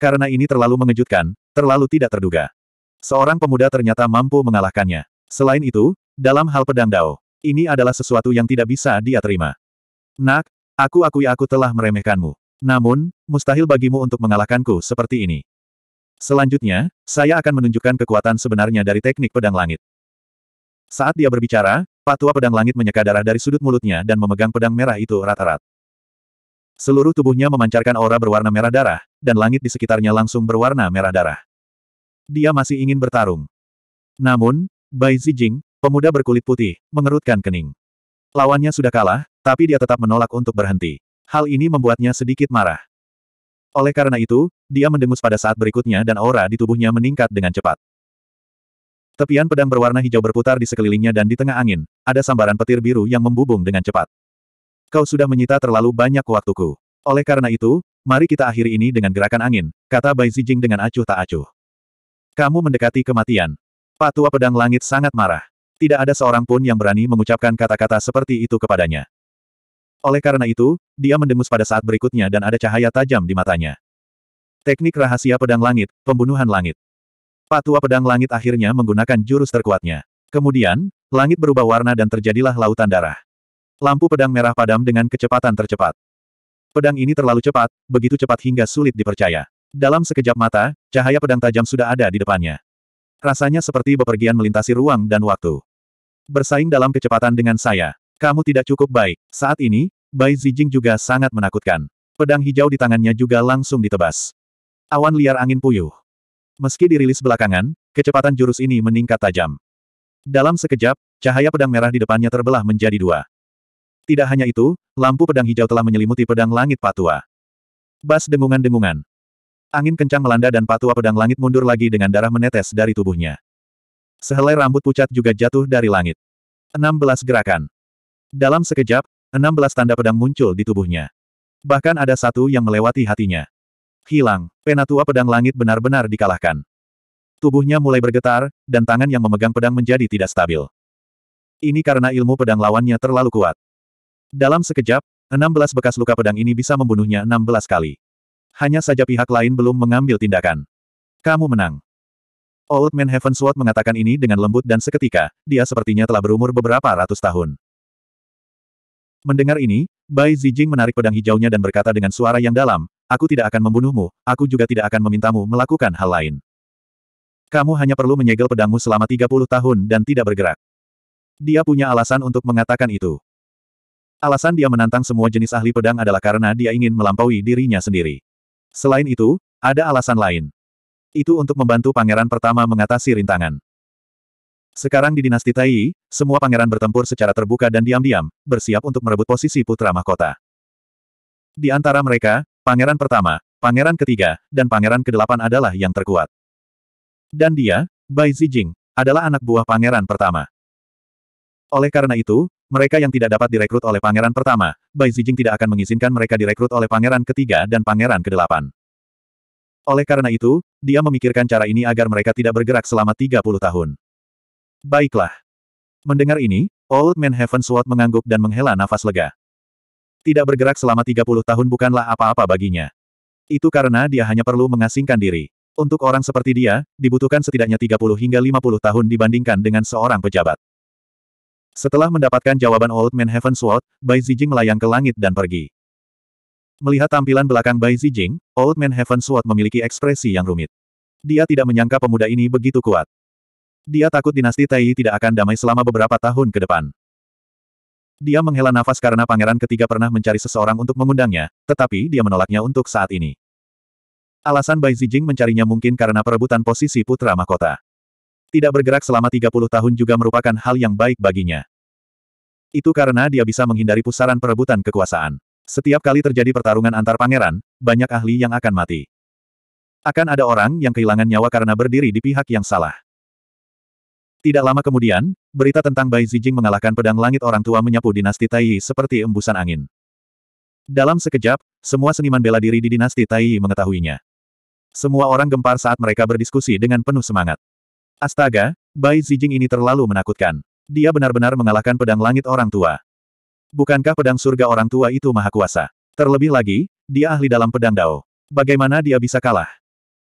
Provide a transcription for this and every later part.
Karena ini terlalu mengejutkan, terlalu tidak terduga. Seorang pemuda ternyata mampu mengalahkannya. Selain itu, dalam hal pedang Dao, ini adalah sesuatu yang tidak bisa dia terima. Nak, aku akui aku telah meremehkanmu. Namun, mustahil bagimu untuk mengalahkanku seperti ini. Selanjutnya, saya akan menunjukkan kekuatan sebenarnya dari teknik pedang langit. Saat dia berbicara, Pak Tua Pedang Langit menyeka darah dari sudut mulutnya dan memegang pedang merah itu erat-erat. Seluruh tubuhnya memancarkan aura berwarna merah darah, dan langit di sekitarnya langsung berwarna merah darah. Dia masih ingin bertarung. Namun, Bai Zijing, pemuda berkulit putih, mengerutkan kening. Lawannya sudah kalah, tapi dia tetap menolak untuk berhenti. Hal ini membuatnya sedikit marah. Oleh karena itu, dia mendengus pada saat berikutnya dan aura di tubuhnya meningkat dengan cepat. Tepian pedang berwarna hijau berputar di sekelilingnya dan di tengah angin, ada sambaran petir biru yang membubung dengan cepat. Kau sudah menyita terlalu banyak waktuku. Oleh karena itu, mari kita akhiri ini dengan gerakan angin, kata Bai Zijing dengan acuh tak acuh. Kamu mendekati kematian. Pak Tua Pedang Langit sangat marah. Tidak ada seorang pun yang berani mengucapkan kata-kata seperti itu kepadanya. Oleh karena itu, dia mendengus pada saat berikutnya dan ada cahaya tajam di matanya. Teknik rahasia pedang langit, pembunuhan langit. Patua pedang langit akhirnya menggunakan jurus terkuatnya. Kemudian, langit berubah warna dan terjadilah lautan darah. Lampu pedang merah padam dengan kecepatan tercepat. Pedang ini terlalu cepat, begitu cepat hingga sulit dipercaya. Dalam sekejap mata, cahaya pedang tajam sudah ada di depannya. Rasanya seperti bepergian melintasi ruang dan waktu. Bersaing dalam kecepatan dengan saya. Kamu tidak cukup baik. Saat ini, Bai Zijing juga sangat menakutkan. Pedang hijau di tangannya juga langsung ditebas. Awan liar angin puyuh. Meski dirilis belakangan, kecepatan jurus ini meningkat tajam. Dalam sekejap, cahaya pedang merah di depannya terbelah menjadi dua. Tidak hanya itu, lampu pedang hijau telah menyelimuti pedang langit patua. Bas dengungan-dengungan. Angin kencang melanda dan patua pedang langit mundur lagi dengan darah menetes dari tubuhnya. Sehelai rambut pucat juga jatuh dari langit. 16 gerakan. Dalam sekejap, enam belas tanda pedang muncul di tubuhnya. Bahkan ada satu yang melewati hatinya. Hilang, penatua pedang langit benar-benar dikalahkan. Tubuhnya mulai bergetar, dan tangan yang memegang pedang menjadi tidak stabil. Ini karena ilmu pedang lawannya terlalu kuat. Dalam sekejap, enam belas bekas luka pedang ini bisa membunuhnya enam belas kali. Hanya saja pihak lain belum mengambil tindakan. Kamu menang. Old Man Heaven Sword mengatakan ini dengan lembut dan seketika, dia sepertinya telah berumur beberapa ratus tahun. Mendengar ini, Bai Zijing menarik pedang hijaunya dan berkata dengan suara yang dalam, aku tidak akan membunuhmu, aku juga tidak akan memintamu melakukan hal lain. Kamu hanya perlu menyegel pedangmu selama 30 tahun dan tidak bergerak. Dia punya alasan untuk mengatakan itu. Alasan dia menantang semua jenis ahli pedang adalah karena dia ingin melampaui dirinya sendiri. Selain itu, ada alasan lain. Itu untuk membantu pangeran pertama mengatasi rintangan. Sekarang di dinasti Tai, semua pangeran bertempur secara terbuka dan diam-diam, bersiap untuk merebut posisi putra mahkota. Di antara mereka, pangeran pertama, pangeran ketiga, dan pangeran kedelapan adalah yang terkuat. Dan dia, Bai Zijing, adalah anak buah pangeran pertama. Oleh karena itu, mereka yang tidak dapat direkrut oleh pangeran pertama, Bai Zijing tidak akan mengizinkan mereka direkrut oleh pangeran ketiga dan pangeran kedelapan. Oleh karena itu, dia memikirkan cara ini agar mereka tidak bergerak selama 30 tahun. Baiklah. Mendengar ini, Old Man Heaven Sword mengangguk dan menghela nafas lega. Tidak bergerak selama 30 tahun bukanlah apa-apa baginya. Itu karena dia hanya perlu mengasingkan diri. Untuk orang seperti dia, dibutuhkan setidaknya 30 hingga 50 tahun dibandingkan dengan seorang pejabat. Setelah mendapatkan jawaban Old Man Heaven Sword, Bai Zijing melayang ke langit dan pergi. Melihat tampilan belakang Bai Zijing, Old Man Heaven Sword memiliki ekspresi yang rumit. Dia tidak menyangka pemuda ini begitu kuat. Dia takut dinasti Tai tidak akan damai selama beberapa tahun ke depan. Dia menghela nafas karena pangeran ketiga pernah mencari seseorang untuk mengundangnya, tetapi dia menolaknya untuk saat ini. Alasan Bai Zijing mencarinya mungkin karena perebutan posisi putra mahkota. Tidak bergerak selama 30 tahun juga merupakan hal yang baik baginya. Itu karena dia bisa menghindari pusaran perebutan kekuasaan. Setiap kali terjadi pertarungan antar pangeran, banyak ahli yang akan mati. Akan ada orang yang kehilangan nyawa karena berdiri di pihak yang salah. Tidak lama kemudian, berita tentang Bai Zijing mengalahkan pedang langit orang tua menyapu dinasti Tai seperti embusan angin. Dalam sekejap, semua seniman bela diri di dinasti Tai mengetahuinya. Semua orang gempar saat mereka berdiskusi dengan penuh semangat. Astaga, Bai Zijing ini terlalu menakutkan. Dia benar-benar mengalahkan pedang langit orang tua. Bukankah pedang surga orang tua itu maha kuasa? Terlebih lagi, dia ahli dalam pedang Dao. Bagaimana dia bisa kalah?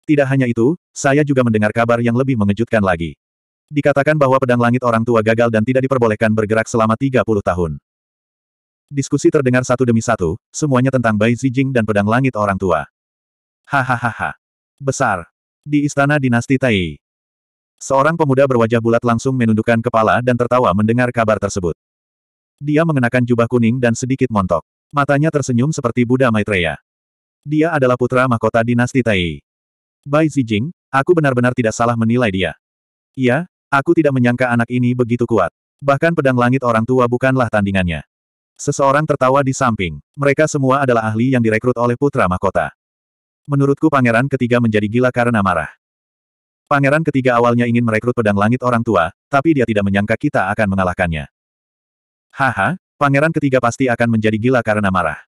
Tidak hanya itu, saya juga mendengar kabar yang lebih mengejutkan lagi. Dikatakan bahwa pedang langit orang tua gagal dan tidak diperbolehkan bergerak selama 30 tahun. Diskusi terdengar satu demi satu, semuanya tentang Bai Zijing dan pedang langit orang tua. Hahaha. Besar. Di istana dinasti Tai. Seorang pemuda berwajah bulat langsung menundukkan kepala dan tertawa mendengar kabar tersebut. Dia mengenakan jubah kuning dan sedikit montok. Matanya tersenyum seperti Buddha Maitreya. Dia adalah putra mahkota dinasti Tai. Bai Zijing, aku benar-benar tidak salah menilai dia. Iya, aku tidak menyangka anak ini begitu kuat. Bahkan pedang langit orang tua bukanlah tandingannya. Seseorang tertawa di samping. Mereka semua adalah ahli yang direkrut oleh putra mahkota. Menurutku pangeran ketiga menjadi gila karena marah. Pangeran ketiga awalnya ingin merekrut pedang langit orang tua, tapi dia tidak menyangka kita akan mengalahkannya. Haha, pangeran ketiga pasti akan menjadi gila karena marah.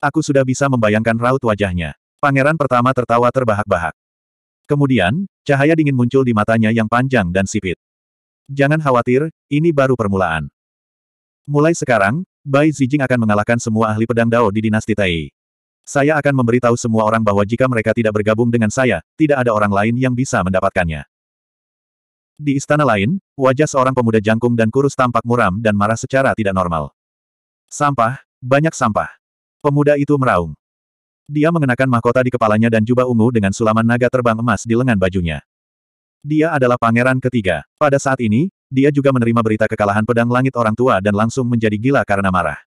Aku sudah bisa membayangkan raut wajahnya. Pangeran pertama tertawa terbahak-bahak. Kemudian, cahaya dingin muncul di matanya yang panjang dan sipit. Jangan khawatir, ini baru permulaan. Mulai sekarang, Bai Zijing akan mengalahkan semua ahli pedang Dao di dinasti Tai. Saya akan memberitahu semua orang bahwa jika mereka tidak bergabung dengan saya, tidak ada orang lain yang bisa mendapatkannya. Di istana lain, wajah seorang pemuda jangkung dan kurus tampak muram dan marah secara tidak normal. Sampah, banyak sampah. Pemuda itu meraung. Dia mengenakan mahkota di kepalanya dan jubah ungu dengan sulaman naga terbang emas di lengan bajunya. Dia adalah pangeran ketiga. Pada saat ini, dia juga menerima berita kekalahan pedang langit orang tua dan langsung menjadi gila karena marah.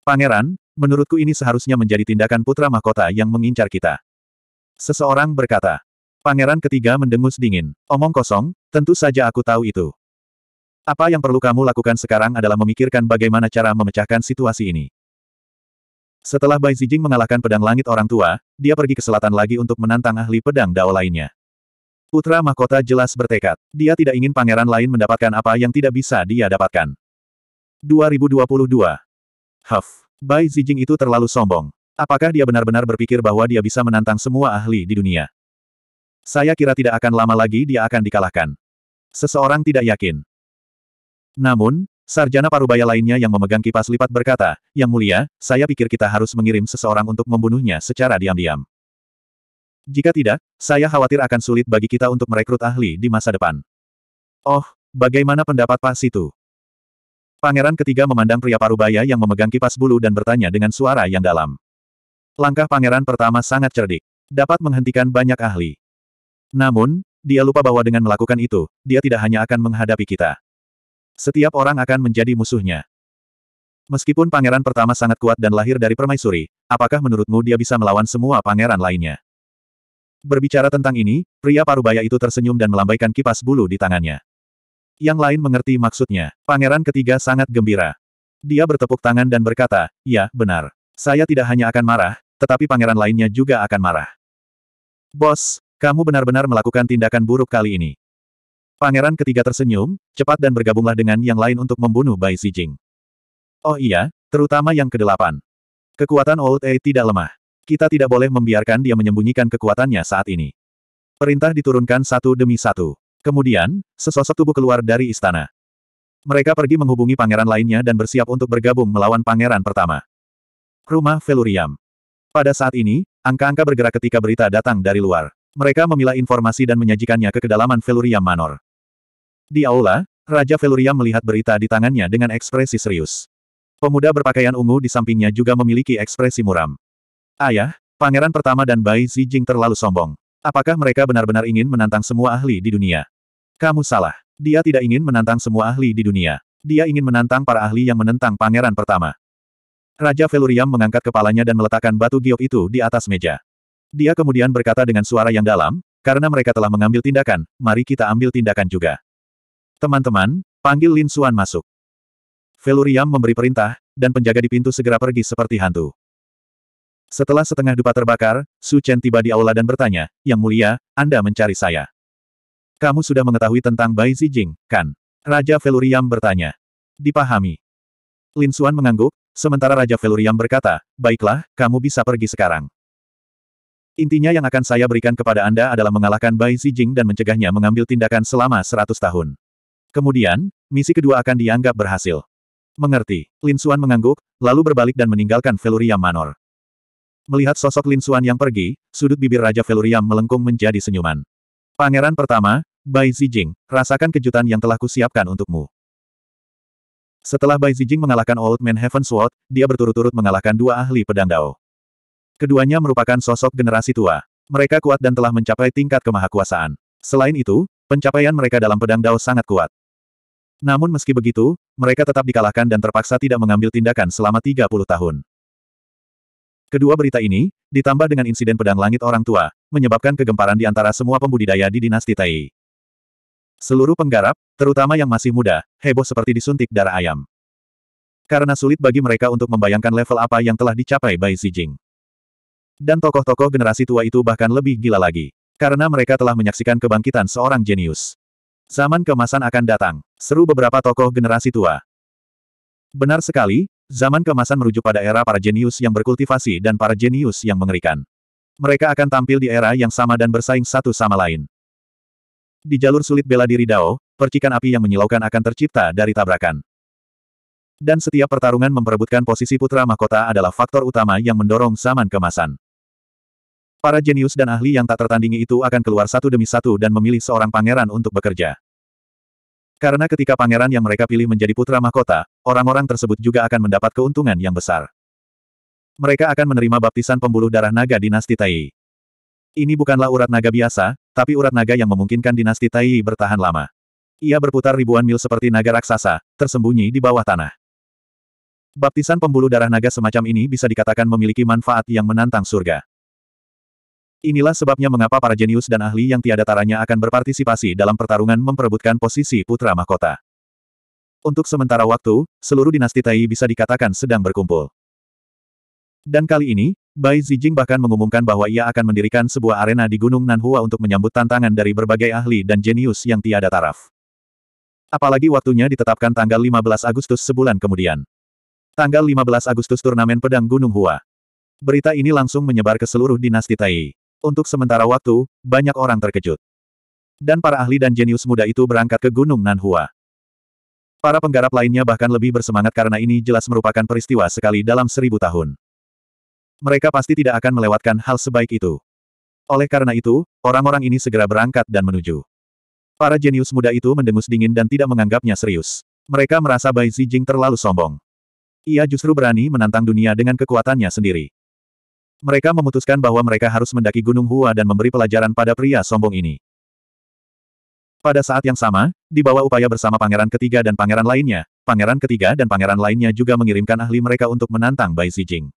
Pangeran, menurutku ini seharusnya menjadi tindakan putra mahkota yang mengincar kita. Seseorang berkata. Pangeran ketiga mendengus dingin. Omong kosong, tentu saja aku tahu itu. Apa yang perlu kamu lakukan sekarang adalah memikirkan bagaimana cara memecahkan situasi ini. Setelah Bai Zijing mengalahkan pedang langit orang tua, dia pergi ke selatan lagi untuk menantang ahli pedang dao lainnya. Putra mahkota jelas bertekad. Dia tidak ingin pangeran lain mendapatkan apa yang tidak bisa dia dapatkan. 2022. Huff. Bai Zijing itu terlalu sombong. Apakah dia benar-benar berpikir bahwa dia bisa menantang semua ahli di dunia? Saya kira tidak akan lama lagi dia akan dikalahkan. Seseorang tidak yakin. Namun, Sarjana parubaya lainnya yang memegang kipas lipat berkata, Yang mulia, saya pikir kita harus mengirim seseorang untuk membunuhnya secara diam-diam. Jika tidak, saya khawatir akan sulit bagi kita untuk merekrut ahli di masa depan. Oh, bagaimana pendapat Pak Situ? Pangeran ketiga memandang pria parubaya yang memegang kipas bulu dan bertanya dengan suara yang dalam. Langkah pangeran pertama sangat cerdik. Dapat menghentikan banyak ahli. Namun, dia lupa bahwa dengan melakukan itu, dia tidak hanya akan menghadapi kita. Setiap orang akan menjadi musuhnya. Meskipun pangeran pertama sangat kuat dan lahir dari permaisuri, apakah menurutmu dia bisa melawan semua pangeran lainnya? Berbicara tentang ini, pria parubaya itu tersenyum dan melambaikan kipas bulu di tangannya. Yang lain mengerti maksudnya. Pangeran ketiga sangat gembira. Dia bertepuk tangan dan berkata, ya, benar. Saya tidak hanya akan marah, tetapi pangeran lainnya juga akan marah. Bos, kamu benar-benar melakukan tindakan buruk kali ini. Pangeran ketiga tersenyum, cepat dan bergabunglah dengan yang lain untuk membunuh Bai Zijing. Oh iya, terutama yang kedelapan. Kekuatan Old A tidak lemah. Kita tidak boleh membiarkan dia menyembunyikan kekuatannya saat ini. Perintah diturunkan satu demi satu. Kemudian, sesosok tubuh keluar dari istana. Mereka pergi menghubungi pangeran lainnya dan bersiap untuk bergabung melawan pangeran pertama. Rumah Veluriam. Pada saat ini, angka-angka bergerak ketika berita datang dari luar. Mereka memilah informasi dan menyajikannya ke kedalaman Veluriam Manor. Di aula, Raja Veluriam melihat berita di tangannya dengan ekspresi serius. Pemuda berpakaian ungu di sampingnya juga memiliki ekspresi muram. Ayah, pangeran pertama dan Bai Zijing terlalu sombong. Apakah mereka benar-benar ingin menantang semua ahli di dunia? Kamu salah. Dia tidak ingin menantang semua ahli di dunia. Dia ingin menantang para ahli yang menentang pangeran pertama. Raja Veluriam mengangkat kepalanya dan meletakkan batu giok itu di atas meja. Dia kemudian berkata dengan suara yang dalam, karena mereka telah mengambil tindakan, mari kita ambil tindakan juga. Teman-teman, panggil Lin Xuan masuk. Veluriam memberi perintah, dan penjaga di pintu segera pergi seperti hantu. Setelah setengah dupa terbakar, Su Chen tiba di aula dan bertanya, Yang mulia, Anda mencari saya. Kamu sudah mengetahui tentang Bai Zijing, kan? Raja Veluriam bertanya. Dipahami. Lin Xuan mengangguk, sementara Raja Veluriam berkata, Baiklah, kamu bisa pergi sekarang. Intinya yang akan saya berikan kepada Anda adalah mengalahkan Bai Zijing dan mencegahnya mengambil tindakan selama 100 tahun. Kemudian, misi kedua akan dianggap berhasil. Mengerti. Lin Xuan mengangguk, lalu berbalik dan meninggalkan Veluriam Manor. Melihat sosok Lin Xuan yang pergi, sudut bibir Raja Veluriam melengkung menjadi senyuman. Pangeran pertama, Bai Zijing, rasakan kejutan yang telah kusiapkan untukmu. Setelah Bai Zijing mengalahkan Old Man Heaven Sword, dia berturut-turut mengalahkan dua ahli pedang Dao. Keduanya merupakan sosok generasi tua. Mereka kuat dan telah mencapai tingkat kemahakuasaan. Selain itu, pencapaian mereka dalam pedang Dao sangat kuat. Namun meski begitu, mereka tetap dikalahkan dan terpaksa tidak mengambil tindakan selama 30 tahun. Kedua berita ini, ditambah dengan insiden pedang langit orang tua, menyebabkan kegemparan di antara semua pembudidaya di dinasti Tai. Seluruh penggarap, terutama yang masih muda, heboh seperti disuntik darah ayam. Karena sulit bagi mereka untuk membayangkan level apa yang telah dicapai Bai Zijing. Dan tokoh-tokoh generasi tua itu bahkan lebih gila lagi. Karena mereka telah menyaksikan kebangkitan seorang jenius. Zaman kemasan akan datang, seru beberapa tokoh generasi tua. Benar sekali, zaman kemasan merujuk pada era para jenius yang berkultivasi dan para jenius yang mengerikan. Mereka akan tampil di era yang sama dan bersaing satu sama lain. Di jalur sulit bela diri Dao, percikan api yang menyilaukan akan tercipta dari tabrakan. Dan setiap pertarungan memperebutkan posisi putra mahkota adalah faktor utama yang mendorong zaman kemasan. Para jenius dan ahli yang tak tertandingi itu akan keluar satu demi satu dan memilih seorang pangeran untuk bekerja. Karena ketika pangeran yang mereka pilih menjadi putra mahkota, orang-orang tersebut juga akan mendapat keuntungan yang besar. Mereka akan menerima baptisan pembuluh darah naga dinasti Tai. Ini bukanlah urat naga biasa, tapi urat naga yang memungkinkan dinasti Tai bertahan lama. Ia berputar ribuan mil seperti naga raksasa, tersembunyi di bawah tanah. Baptisan pembuluh darah naga semacam ini bisa dikatakan memiliki manfaat yang menantang surga. Inilah sebabnya mengapa para jenius dan ahli yang tiada taranya akan berpartisipasi dalam pertarungan memperebutkan posisi putra mahkota. Untuk sementara waktu, seluruh dinasti Tai bisa dikatakan sedang berkumpul. Dan kali ini, Bai Zijing bahkan mengumumkan bahwa ia akan mendirikan sebuah arena di Gunung Nanhua untuk menyambut tantangan dari berbagai ahli dan jenius yang tiada taraf. Apalagi waktunya ditetapkan tanggal 15 Agustus sebulan kemudian. Tanggal 15 Agustus turnamen pedang Gunung Hua. Berita ini langsung menyebar ke seluruh dinasti Tai. Untuk sementara waktu, banyak orang terkejut. Dan para ahli dan jenius muda itu berangkat ke Gunung Nanhua. Para penggarap lainnya bahkan lebih bersemangat karena ini jelas merupakan peristiwa sekali dalam seribu tahun. Mereka pasti tidak akan melewatkan hal sebaik itu. Oleh karena itu, orang-orang ini segera berangkat dan menuju. Para jenius muda itu mendengus dingin dan tidak menganggapnya serius. Mereka merasa Bai Zijing terlalu sombong. Ia justru berani menantang dunia dengan kekuatannya sendiri. Mereka memutuskan bahwa mereka harus mendaki Gunung Hua dan memberi pelajaran pada pria sombong ini. Pada saat yang sama, di bawah upaya bersama pangeran ketiga dan pangeran lainnya, pangeran ketiga dan pangeran lainnya juga mengirimkan ahli mereka untuk menantang Bai Zijing.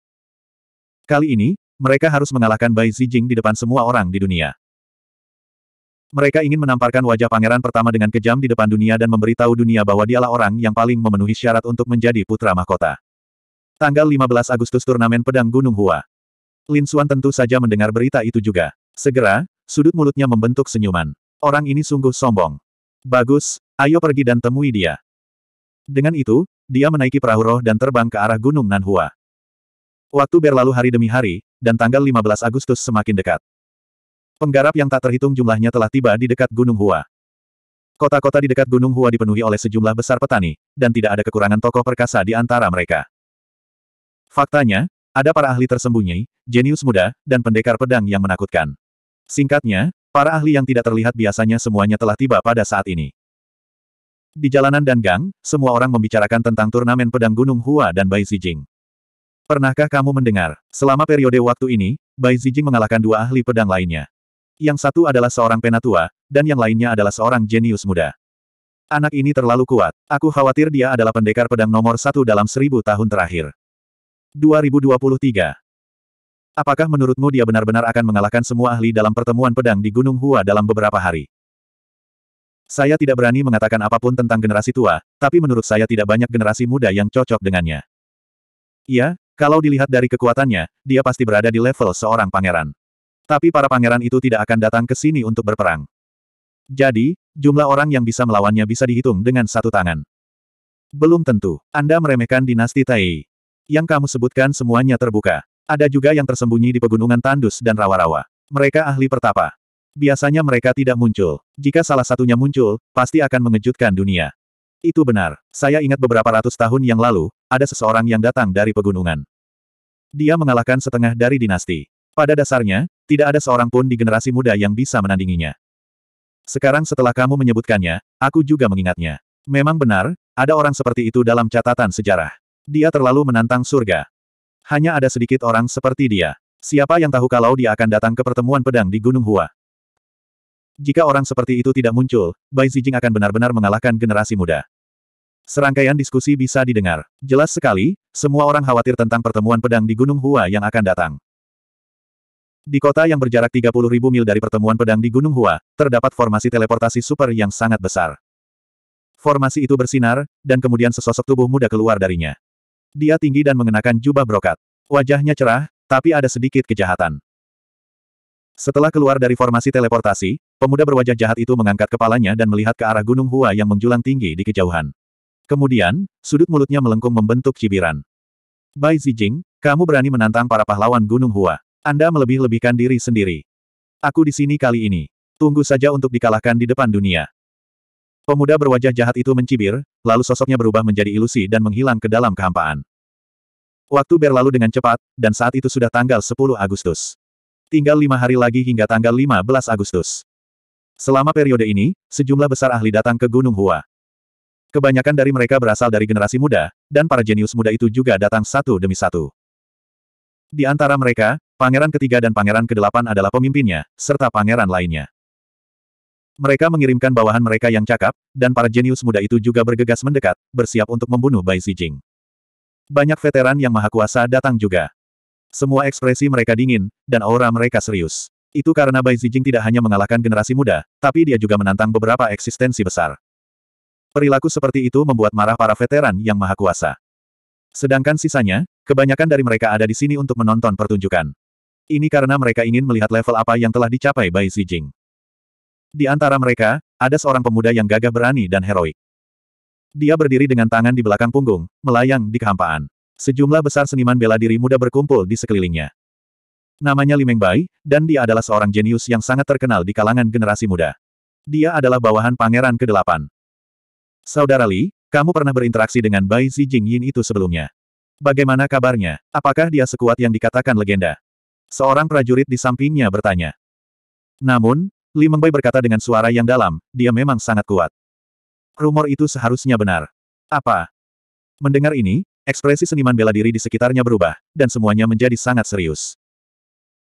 Kali ini, mereka harus mengalahkan Bai Zijing di depan semua orang di dunia. Mereka ingin menamparkan wajah pangeran pertama dengan kejam di depan dunia dan memberitahu dunia bahwa dialah orang yang paling memenuhi syarat untuk menjadi putra mahkota. Tanggal 15 Agustus Turnamen Pedang Gunung Hua. Lin Xuan tentu saja mendengar berita itu juga. Segera, sudut mulutnya membentuk senyuman. Orang ini sungguh sombong. Bagus, ayo pergi dan temui dia. Dengan itu, dia menaiki perahu roh dan terbang ke arah Gunung Nanhua. Waktu berlalu hari demi hari, dan tanggal 15 Agustus semakin dekat. Penggarap yang tak terhitung jumlahnya telah tiba di dekat Gunung Hua. Kota-kota di dekat Gunung Hua dipenuhi oleh sejumlah besar petani, dan tidak ada kekurangan tokoh perkasa di antara mereka. Faktanya, ada para ahli tersembunyi, jenius muda, dan pendekar pedang yang menakutkan. Singkatnya, para ahli yang tidak terlihat biasanya semuanya telah tiba pada saat ini. Di jalanan dan gang, semua orang membicarakan tentang turnamen pedang Gunung Hua dan Bai Zijing. Pernahkah kamu mendengar, selama periode waktu ini, Bai Zijing mengalahkan dua ahli pedang lainnya. Yang satu adalah seorang penatua, dan yang lainnya adalah seorang jenius muda. Anak ini terlalu kuat. Aku khawatir dia adalah pendekar pedang nomor satu dalam seribu tahun terakhir. 2023 Apakah menurutmu dia benar-benar akan mengalahkan semua ahli dalam pertemuan pedang di Gunung Hua dalam beberapa hari? Saya tidak berani mengatakan apa pun tentang generasi tua, tapi menurut saya tidak banyak generasi muda yang cocok dengannya. Iya, kalau dilihat dari kekuatannya, dia pasti berada di level seorang pangeran. Tapi para pangeran itu tidak akan datang ke sini untuk berperang. Jadi, jumlah orang yang bisa melawannya bisa dihitung dengan satu tangan. Belum tentu. Anda meremehkan dinasti Tai. Yang kamu sebutkan semuanya terbuka. Ada juga yang tersembunyi di pegunungan tandus dan rawa-rawa. Mereka ahli pertapa. Biasanya mereka tidak muncul. Jika salah satunya muncul, pasti akan mengejutkan dunia. Itu benar. Saya ingat beberapa ratus tahun yang lalu, ada seseorang yang datang dari pegunungan. Dia mengalahkan setengah dari dinasti. Pada dasarnya, tidak ada seorang pun di generasi muda yang bisa menandinginya. Sekarang setelah kamu menyebutkannya, aku juga mengingatnya. Memang benar, ada orang seperti itu dalam catatan sejarah. Dia terlalu menantang surga. Hanya ada sedikit orang seperti dia. Siapa yang tahu kalau dia akan datang ke pertemuan pedang di Gunung Hua? Jika orang seperti itu tidak muncul, Bai Zijing akan benar-benar mengalahkan generasi muda. Serangkaian diskusi bisa didengar. Jelas sekali, semua orang khawatir tentang pertemuan pedang di Gunung Hua yang akan datang. Di kota yang berjarak 30.000 mil dari pertemuan pedang di Gunung Hua, terdapat formasi teleportasi super yang sangat besar. Formasi itu bersinar, dan kemudian sesosok tubuh muda keluar darinya. Dia tinggi dan mengenakan jubah brokat. Wajahnya cerah, tapi ada sedikit kejahatan. Setelah keluar dari formasi teleportasi, pemuda berwajah jahat itu mengangkat kepalanya dan melihat ke arah Gunung Hua yang menjulang tinggi di kejauhan. Kemudian, sudut mulutnya melengkung membentuk cibiran. Bai Zijing, kamu berani menantang para pahlawan Gunung Hua. Anda melebih-lebihkan diri sendiri. Aku di sini kali ini. Tunggu saja untuk dikalahkan di depan dunia. Pemuda berwajah jahat itu mencibir, lalu sosoknya berubah menjadi ilusi dan menghilang ke dalam kehampaan. Waktu berlalu dengan cepat, dan saat itu sudah tanggal 10 Agustus. Tinggal lima hari lagi hingga tanggal 15 Agustus. Selama periode ini, sejumlah besar ahli datang ke Gunung Hua. Kebanyakan dari mereka berasal dari generasi muda, dan para jenius muda itu juga datang satu demi satu. Di antara mereka, pangeran ketiga dan pangeran kedelapan adalah pemimpinnya, serta pangeran lainnya. Mereka mengirimkan bawahan mereka yang cakap, dan para jenius muda itu juga bergegas mendekat, bersiap untuk membunuh Bai Zijing. Banyak veteran yang maha kuasa datang juga. Semua ekspresi mereka dingin, dan aura mereka serius. Itu karena Bai Zijing tidak hanya mengalahkan generasi muda, tapi dia juga menantang beberapa eksistensi besar. Perilaku seperti itu membuat marah para veteran yang maha kuasa. Sedangkan sisanya, kebanyakan dari mereka ada di sini untuk menonton pertunjukan. Ini karena mereka ingin melihat level apa yang telah dicapai Bai Zijing. Di antara mereka, ada seorang pemuda yang gagah berani dan heroik. Dia berdiri dengan tangan di belakang punggung, melayang di kehampaan. Sejumlah besar seniman bela diri muda berkumpul di sekelilingnya. Namanya Li Bai, dan dia adalah seorang jenius yang sangat terkenal di kalangan generasi muda. Dia adalah bawahan pangeran ke-8. Saudara Li, kamu pernah berinteraksi dengan Bai Zijing Yin itu sebelumnya. Bagaimana kabarnya? Apakah dia sekuat yang dikatakan legenda? Seorang prajurit di sampingnya bertanya. Namun, Li Mengbai berkata dengan suara yang dalam, dia memang sangat kuat. Rumor itu seharusnya benar. Apa? Mendengar ini, ekspresi seniman bela diri di sekitarnya berubah, dan semuanya menjadi sangat serius.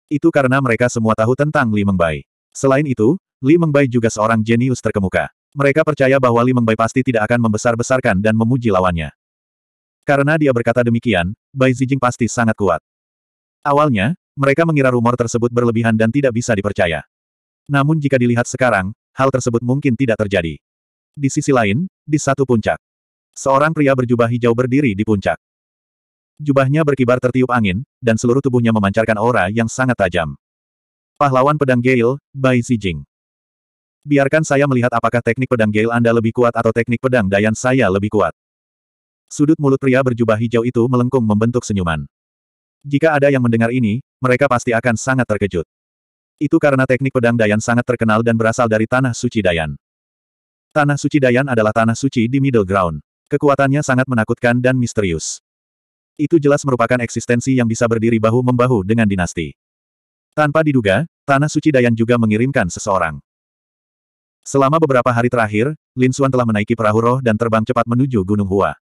Itu karena mereka semua tahu tentang Li Mengbai. Selain itu, Li Mengbai juga seorang jenius terkemuka. Mereka percaya bahwa Li Mengbai pasti tidak akan membesar-besarkan dan memuji lawannya. Karena dia berkata demikian, Bai Zijing pasti sangat kuat. Awalnya, mereka mengira rumor tersebut berlebihan dan tidak bisa dipercaya. Namun jika dilihat sekarang, hal tersebut mungkin tidak terjadi. Di sisi lain, di satu puncak. Seorang pria berjubah hijau berdiri di puncak. Jubahnya berkibar tertiup angin, dan seluruh tubuhnya memancarkan aura yang sangat tajam. Pahlawan pedang Gale, Bai Zijing. Biarkan saya melihat apakah teknik pedang Gale Anda lebih kuat atau teknik pedang Dayan saya lebih kuat. Sudut mulut pria berjubah hijau itu melengkung membentuk senyuman. Jika ada yang mendengar ini, mereka pasti akan sangat terkejut. Itu karena teknik pedang Dayan sangat terkenal dan berasal dari Tanah Suci Dayan. Tanah Suci Dayan adalah tanah suci di Middle Ground. Kekuatannya sangat menakutkan dan misterius. Itu jelas merupakan eksistensi yang bisa berdiri bahu-membahu dengan dinasti. Tanpa diduga, Tanah Suci Dayan juga mengirimkan seseorang. Selama beberapa hari terakhir, Lin Xuan telah menaiki perahu roh dan terbang cepat menuju Gunung Hua.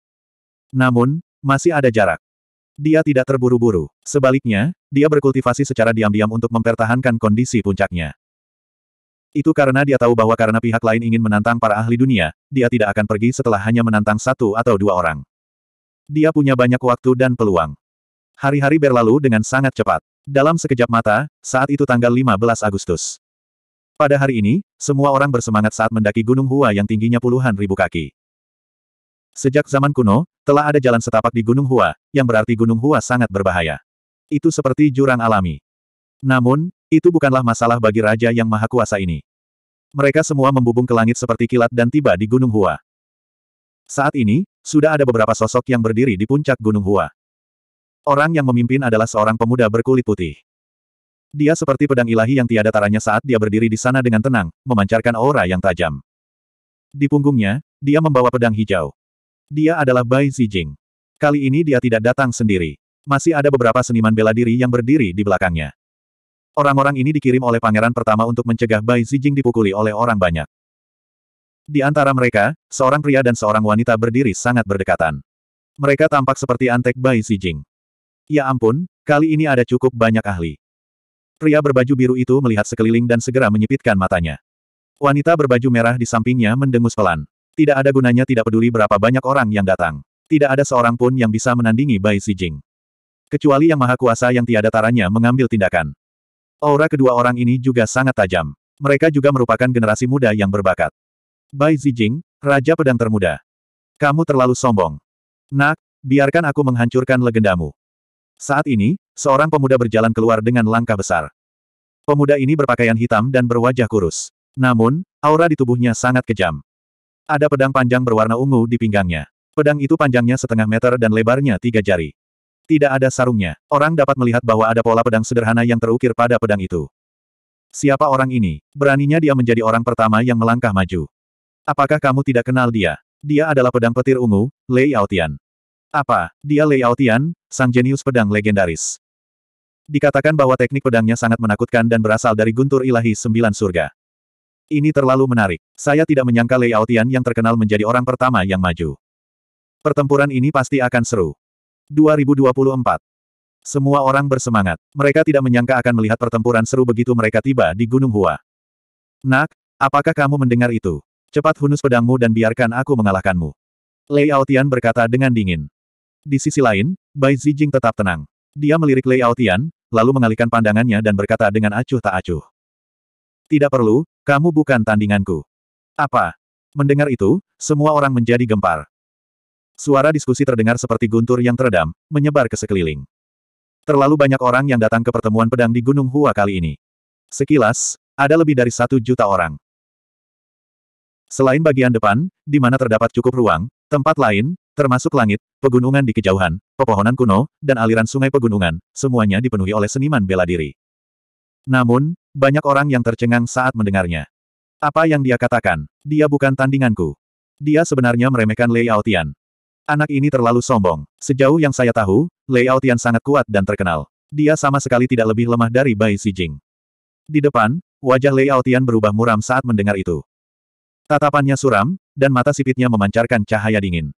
Namun, masih ada jarak. Dia tidak terburu-buru. Sebaliknya, dia berkultivasi secara diam-diam untuk mempertahankan kondisi puncaknya. Itu karena dia tahu bahwa karena pihak lain ingin menantang para ahli dunia, dia tidak akan pergi setelah hanya menantang satu atau dua orang. Dia punya banyak waktu dan peluang. Hari-hari berlalu dengan sangat cepat. Dalam sekejap mata, saat itu tanggal 15 Agustus. Pada hari ini, semua orang bersemangat saat mendaki Gunung Hua yang tingginya puluhan ribu kaki. Sejak zaman kuno, telah ada jalan setapak di Gunung Hua, yang berarti Gunung Hua sangat berbahaya. Itu seperti jurang alami. Namun, itu bukanlah masalah bagi raja yang maha kuasa ini. Mereka semua membubung ke langit seperti kilat dan tiba di Gunung Hua. Saat ini, sudah ada beberapa sosok yang berdiri di puncak Gunung Hua. Orang yang memimpin adalah seorang pemuda berkulit putih. Dia seperti pedang ilahi yang tiada taranya saat dia berdiri di sana dengan tenang, memancarkan aura yang tajam. Di punggungnya, dia membawa pedang hijau. Dia adalah Bai Zijing. Kali ini dia tidak datang sendiri. Masih ada beberapa seniman bela diri yang berdiri di belakangnya. Orang-orang ini dikirim oleh pangeran pertama untuk mencegah Bai Zijing dipukuli oleh orang banyak. Di antara mereka, seorang pria dan seorang wanita berdiri sangat berdekatan. Mereka tampak seperti antek Bai Zijing. Ya ampun, kali ini ada cukup banyak ahli. Pria berbaju biru itu melihat sekeliling dan segera menyipitkan matanya. Wanita berbaju merah di sampingnya mendengus pelan. Tidak ada gunanya tidak peduli berapa banyak orang yang datang. Tidak ada seorang pun yang bisa menandingi Bai Zijing. Kecuali yang maha kuasa yang tiada taranya mengambil tindakan. Aura kedua orang ini juga sangat tajam. Mereka juga merupakan generasi muda yang berbakat. Bai Zijing, Raja Pedang Termuda. Kamu terlalu sombong. Nak, biarkan aku menghancurkan legendamu. Saat ini, seorang pemuda berjalan keluar dengan langkah besar. Pemuda ini berpakaian hitam dan berwajah kurus. Namun, aura di tubuhnya sangat kejam. Ada pedang panjang berwarna ungu di pinggangnya. Pedang itu panjangnya setengah meter dan lebarnya tiga jari. Tidak ada sarungnya. Orang dapat melihat bahwa ada pola pedang sederhana yang terukir pada pedang itu. Siapa orang ini? Beraninya dia menjadi orang pertama yang melangkah maju. Apakah kamu tidak kenal dia? Dia adalah pedang petir ungu, Lei Yaotian. Apa? Dia Lei Yaotian, sang jenius pedang legendaris. Dikatakan bahwa teknik pedangnya sangat menakutkan dan berasal dari guntur ilahi sembilan surga. Ini terlalu menarik. Saya tidak menyangka Lei Yaotian yang terkenal menjadi orang pertama yang maju. Pertempuran ini pasti akan seru. 2024. Semua orang bersemangat. Mereka tidak menyangka akan melihat pertempuran seru begitu mereka tiba di Gunung Hua. Nak, apakah kamu mendengar itu? Cepat hunus pedangmu dan biarkan aku mengalahkanmu. Lei Aotian berkata dengan dingin. Di sisi lain, Bai Zijing tetap tenang. Dia melirik Lei Aotian, lalu mengalihkan pandangannya dan berkata dengan acuh tak acuh. Tidak perlu, kamu bukan tandinganku. Apa? Mendengar itu, semua orang menjadi gempar. Suara diskusi terdengar seperti guntur yang teredam, menyebar ke sekeliling. Terlalu banyak orang yang datang ke pertemuan pedang di Gunung Hua kali ini. Sekilas, ada lebih dari satu juta orang. Selain bagian depan, di mana terdapat cukup ruang, tempat lain, termasuk langit, pegunungan di kejauhan, pepohonan kuno, dan aliran sungai pegunungan, semuanya dipenuhi oleh seniman bela diri. Namun, banyak orang yang tercengang saat mendengarnya. Apa yang dia katakan? Dia bukan tandinganku. Dia sebenarnya meremehkan Lei Aotian. Anak ini terlalu sombong. Sejauh yang saya tahu, Lei Aotian sangat kuat dan terkenal. Dia sama sekali tidak lebih lemah dari Bai Jing. Di depan, wajah Lei Aotian berubah muram saat mendengar itu. Tatapannya suram, dan mata sipitnya memancarkan cahaya dingin.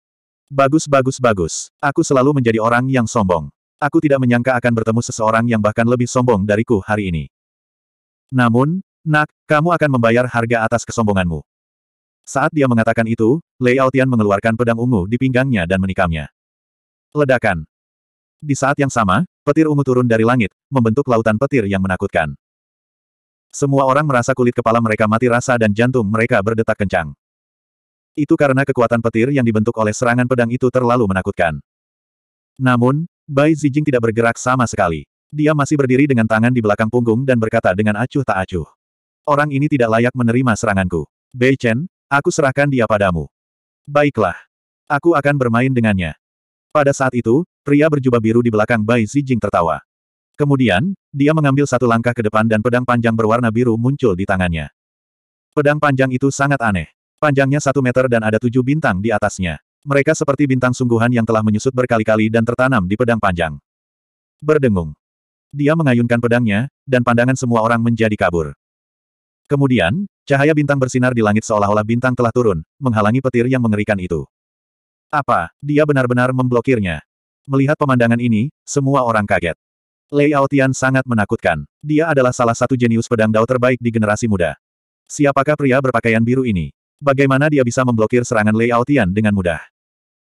Bagus bagus bagus. Aku selalu menjadi orang yang sombong. Aku tidak menyangka akan bertemu seseorang yang bahkan lebih sombong dariku hari ini. Namun, nak, kamu akan membayar harga atas kesombonganmu. Saat dia mengatakan itu, Lei Aotian mengeluarkan pedang ungu di pinggangnya dan menikamnya. Ledakan. Di saat yang sama, petir ungu turun dari langit, membentuk lautan petir yang menakutkan. Semua orang merasa kulit kepala mereka mati rasa dan jantung mereka berdetak kencang. Itu karena kekuatan petir yang dibentuk oleh serangan pedang itu terlalu menakutkan. Namun, Bai Zijing tidak bergerak sama sekali. Dia masih berdiri dengan tangan di belakang punggung dan berkata dengan acuh tak acuh. Orang ini tidak layak menerima seranganku. Bei Chen, Aku serahkan dia padamu. Baiklah. Aku akan bermain dengannya. Pada saat itu, pria berjubah biru di belakang Bai Zijing tertawa. Kemudian, dia mengambil satu langkah ke depan dan pedang panjang berwarna biru muncul di tangannya. Pedang panjang itu sangat aneh. Panjangnya satu meter dan ada tujuh bintang di atasnya. Mereka seperti bintang sungguhan yang telah menyusut berkali-kali dan tertanam di pedang panjang. Berdengung. Dia mengayunkan pedangnya, dan pandangan semua orang menjadi kabur. Kemudian, cahaya bintang bersinar di langit seolah-olah bintang telah turun, menghalangi petir yang mengerikan itu. Apa, dia benar-benar memblokirnya? Melihat pemandangan ini, semua orang kaget. Lei Aotian sangat menakutkan. Dia adalah salah satu jenius pedang dao terbaik di generasi muda. Siapakah pria berpakaian biru ini? Bagaimana dia bisa memblokir serangan Lei Aotian dengan mudah?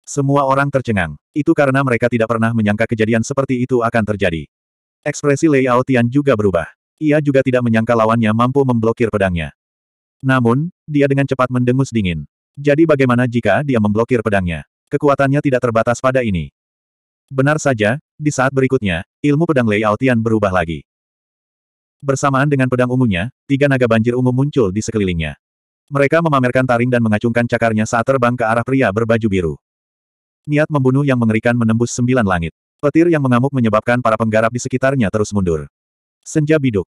Semua orang tercengang. Itu karena mereka tidak pernah menyangka kejadian seperti itu akan terjadi. Ekspresi Lei Aotian juga berubah. Ia juga tidak menyangka lawannya mampu memblokir pedangnya. Namun, dia dengan cepat mendengus dingin. Jadi bagaimana jika dia memblokir pedangnya? Kekuatannya tidak terbatas pada ini. Benar saja, di saat berikutnya, ilmu pedang Lei Aotian berubah lagi. Bersamaan dengan pedang ungunya, tiga naga banjir ungu muncul di sekelilingnya. Mereka memamerkan taring dan mengacungkan cakarnya saat terbang ke arah pria berbaju biru. Niat membunuh yang mengerikan menembus sembilan langit. Petir yang mengamuk menyebabkan para penggarap di sekitarnya terus mundur. Senja biduk.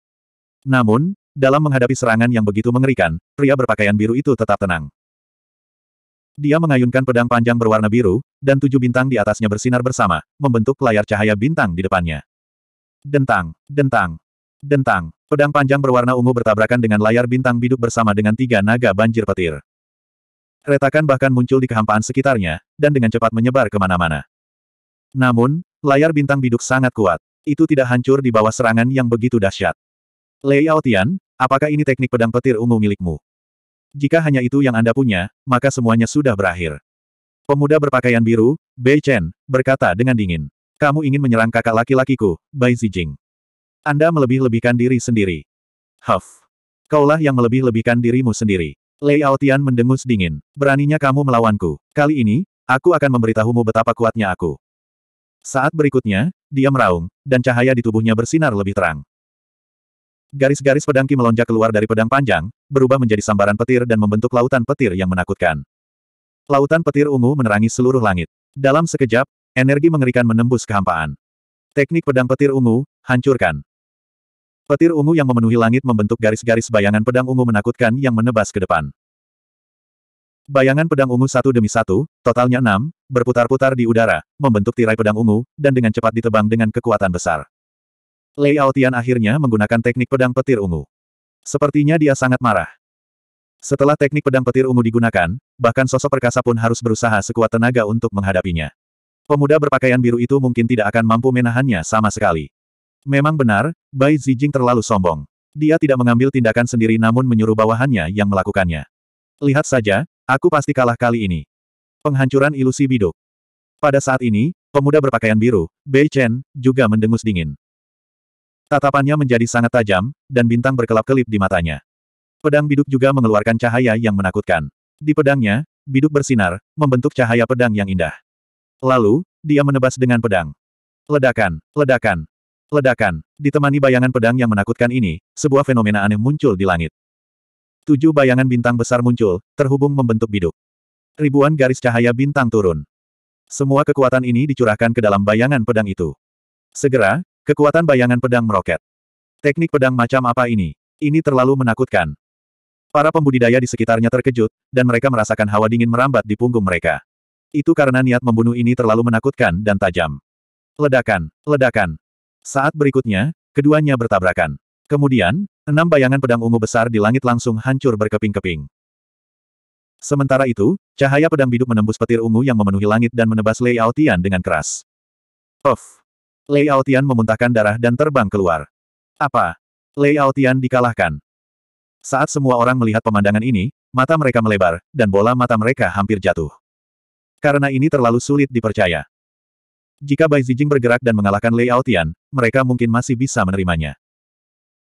Namun, dalam menghadapi serangan yang begitu mengerikan, pria berpakaian biru itu tetap tenang. Dia mengayunkan pedang panjang berwarna biru, dan tujuh bintang di atasnya bersinar bersama, membentuk layar cahaya bintang di depannya. Dentang, dentang, dentang. Pedang panjang berwarna ungu bertabrakan dengan layar bintang biduk bersama dengan tiga naga banjir petir. Retakan bahkan muncul di kehampaan sekitarnya, dan dengan cepat menyebar ke mana-mana. Namun, layar bintang biduk sangat kuat. Itu tidak hancur di bawah serangan yang begitu dahsyat. Lei Tian, apakah ini teknik pedang petir ungu milikmu? Jika hanya itu yang Anda punya, maka semuanya sudah berakhir. Pemuda berpakaian biru, Bei Chen, berkata dengan dingin. Kamu ingin menyerang kakak laki-lakiku, Bai Zijing. Anda melebih-lebihkan diri sendiri. Huff. Kaulah yang melebih-lebihkan dirimu sendiri. Lei Tian mendengus dingin. Beraninya kamu melawanku. Kali ini, aku akan memberitahumu betapa kuatnya aku. Saat berikutnya, dia meraung, dan cahaya di tubuhnya bersinar lebih terang. Garis-garis pedang Ki melonjak keluar dari pedang panjang, berubah menjadi sambaran petir dan membentuk lautan petir yang menakutkan. Lautan petir ungu menerangi seluruh langit. Dalam sekejap, energi mengerikan menembus kehampaan. Teknik pedang petir ungu, hancurkan. Petir ungu yang memenuhi langit membentuk garis-garis bayangan pedang ungu menakutkan yang menebas ke depan. Bayangan pedang ungu satu demi satu, totalnya enam, berputar-putar di udara, membentuk tirai pedang ungu, dan dengan cepat ditebang dengan kekuatan besar. Lei Aotian akhirnya menggunakan teknik pedang petir ungu. Sepertinya dia sangat marah. Setelah teknik pedang petir ungu digunakan, bahkan sosok perkasa pun harus berusaha sekuat tenaga untuk menghadapinya. Pemuda berpakaian biru itu mungkin tidak akan mampu menahannya sama sekali. Memang benar, Bai Zijing terlalu sombong. Dia tidak mengambil tindakan sendiri namun menyuruh bawahannya yang melakukannya. Lihat saja, aku pasti kalah kali ini. Penghancuran ilusi biduk. Pada saat ini, pemuda berpakaian biru, Bei Chen, juga mendengus dingin. Tatapannya menjadi sangat tajam, dan bintang berkelap-kelip di matanya. Pedang biduk juga mengeluarkan cahaya yang menakutkan. Di pedangnya, biduk bersinar, membentuk cahaya pedang yang indah. Lalu, dia menebas dengan pedang. Ledakan, ledakan, ledakan. Ditemani bayangan pedang yang menakutkan ini, sebuah fenomena aneh muncul di langit. Tujuh bayangan bintang besar muncul, terhubung membentuk biduk. Ribuan garis cahaya bintang turun. Semua kekuatan ini dicurahkan ke dalam bayangan pedang itu. Segera, Kekuatan bayangan pedang meroket. Teknik pedang macam apa ini? Ini terlalu menakutkan. Para pembudidaya di sekitarnya terkejut, dan mereka merasakan hawa dingin merambat di punggung mereka. Itu karena niat membunuh ini terlalu menakutkan dan tajam. Ledakan, ledakan. Saat berikutnya, keduanya bertabrakan. Kemudian, enam bayangan pedang ungu besar di langit langsung hancur berkeping-keping. Sementara itu, cahaya pedang biduk menembus petir ungu yang memenuhi langit dan menebas Lei Aotian dengan keras. Puff! Lei Aotian memuntahkan darah dan terbang keluar. Apa? Lei Aotian dikalahkan. Saat semua orang melihat pemandangan ini, mata mereka melebar, dan bola mata mereka hampir jatuh. Karena ini terlalu sulit dipercaya. Jika Bai Zijing bergerak dan mengalahkan Lei Aotian, mereka mungkin masih bisa menerimanya.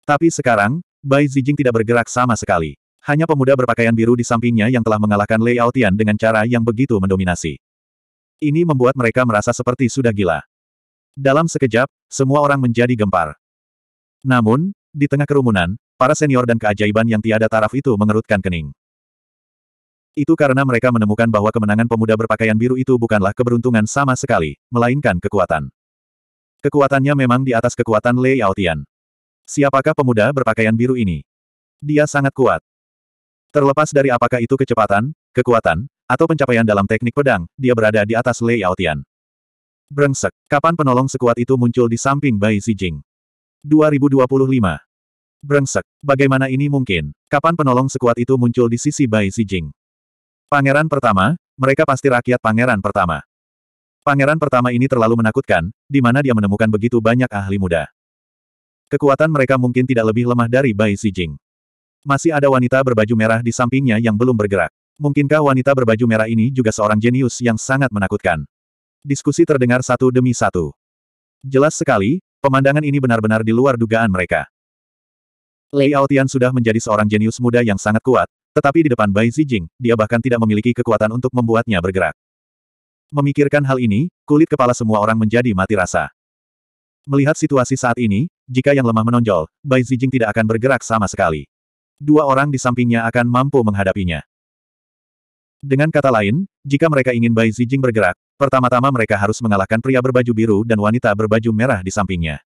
Tapi sekarang, Bai Zijing tidak bergerak sama sekali. Hanya pemuda berpakaian biru di sampingnya yang telah mengalahkan Lei Aotian dengan cara yang begitu mendominasi. Ini membuat mereka merasa seperti sudah gila. Dalam sekejap, semua orang menjadi gempar. Namun, di tengah kerumunan, para senior dan keajaiban yang tiada taraf itu mengerutkan kening. Itu karena mereka menemukan bahwa kemenangan pemuda berpakaian biru itu bukanlah keberuntungan sama sekali, melainkan kekuatan. Kekuatannya memang di atas kekuatan Lei Yaotian. Siapakah pemuda berpakaian biru ini? Dia sangat kuat. Terlepas dari apakah itu kecepatan, kekuatan, atau pencapaian dalam teknik pedang, dia berada di atas Lei Yaotian. Brengsek, kapan penolong sekuat itu muncul di samping Bai Zijing? 2025. Brengsek, bagaimana ini mungkin? Kapan penolong sekuat itu muncul di sisi Bai Zijing? Pangeran pertama, mereka pasti rakyat pangeran pertama. Pangeran pertama ini terlalu menakutkan, di mana dia menemukan begitu banyak ahli muda. Kekuatan mereka mungkin tidak lebih lemah dari Bai Zijing. Masih ada wanita berbaju merah di sampingnya yang belum bergerak. Mungkinkah wanita berbaju merah ini juga seorang jenius yang sangat menakutkan? Diskusi terdengar satu demi satu. Jelas sekali, pemandangan ini benar-benar di luar dugaan mereka. Lei Aotian sudah menjadi seorang jenius muda yang sangat kuat, tetapi di depan Bai Zijing, dia bahkan tidak memiliki kekuatan untuk membuatnya bergerak. Memikirkan hal ini, kulit kepala semua orang menjadi mati rasa. Melihat situasi saat ini, jika yang lemah menonjol, Bai Zijing tidak akan bergerak sama sekali. Dua orang di sampingnya akan mampu menghadapinya. Dengan kata lain, jika mereka ingin Bai Zijing bergerak, Pertama-tama mereka harus mengalahkan pria berbaju biru dan wanita berbaju merah di sampingnya.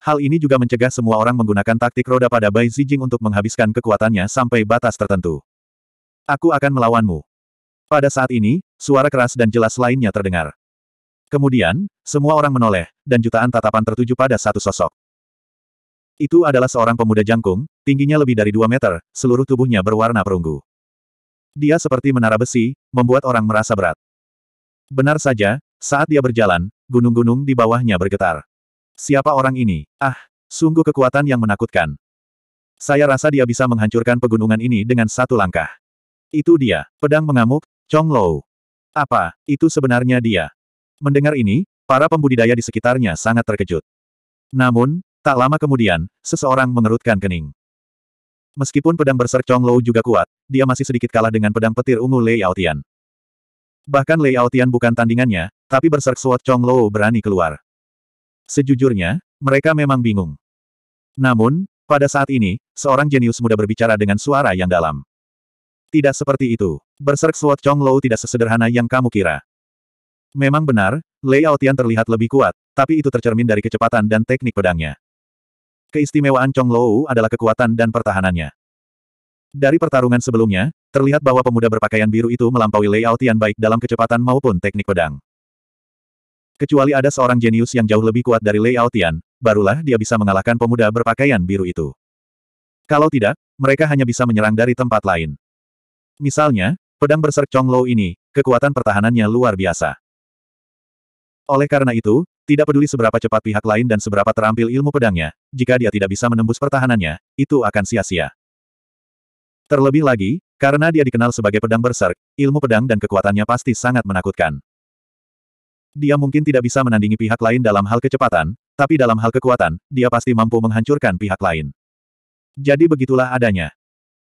Hal ini juga mencegah semua orang menggunakan taktik roda pada Bai Zijing untuk menghabiskan kekuatannya sampai batas tertentu. Aku akan melawanmu. Pada saat ini, suara keras dan jelas lainnya terdengar. Kemudian, semua orang menoleh, dan jutaan tatapan tertuju pada satu sosok. Itu adalah seorang pemuda jangkung, tingginya lebih dari dua meter, seluruh tubuhnya berwarna perunggu. Dia seperti menara besi, membuat orang merasa berat. Benar saja, saat dia berjalan, gunung-gunung di bawahnya bergetar. Siapa orang ini? Ah, sungguh kekuatan yang menakutkan. Saya rasa dia bisa menghancurkan pegunungan ini dengan satu langkah. Itu dia, pedang mengamuk, Chong Lou. Apa, itu sebenarnya dia? Mendengar ini, para pembudidaya di sekitarnya sangat terkejut. Namun, Tak lama kemudian, seseorang mengerutkan kening. Meskipun pedang berserk Chong Lou juga kuat, dia masih sedikit kalah dengan pedang petir ungu Lei Aotian. Bahkan Lei Aotian bukan tandingannya, tapi berserk Sword Chong Lou berani keluar. Sejujurnya, mereka memang bingung. Namun, pada saat ini, seorang jenius muda berbicara dengan suara yang dalam. Tidak seperti itu. Berserk Sword Chong Lou tidak sesederhana yang kamu kira. Memang benar, Lei Aotian terlihat lebih kuat, tapi itu tercermin dari kecepatan dan teknik pedangnya. Keistimewaan Chong Lou adalah kekuatan dan pertahanannya. Dari pertarungan sebelumnya, terlihat bahwa pemuda berpakaian biru itu melampaui Lei Aotian baik dalam kecepatan maupun teknik pedang. Kecuali ada seorang jenius yang jauh lebih kuat dari Lei Aotian, barulah dia bisa mengalahkan pemuda berpakaian biru itu. Kalau tidak, mereka hanya bisa menyerang dari tempat lain. Misalnya, pedang berserk Chong Lou ini, kekuatan pertahanannya luar biasa. Oleh karena itu, tidak peduli seberapa cepat pihak lain dan seberapa terampil ilmu pedangnya, jika dia tidak bisa menembus pertahanannya, itu akan sia-sia. Terlebih lagi, karena dia dikenal sebagai pedang berserk, ilmu pedang dan kekuatannya pasti sangat menakutkan. Dia mungkin tidak bisa menandingi pihak lain dalam hal kecepatan, tapi dalam hal kekuatan, dia pasti mampu menghancurkan pihak lain. Jadi begitulah adanya.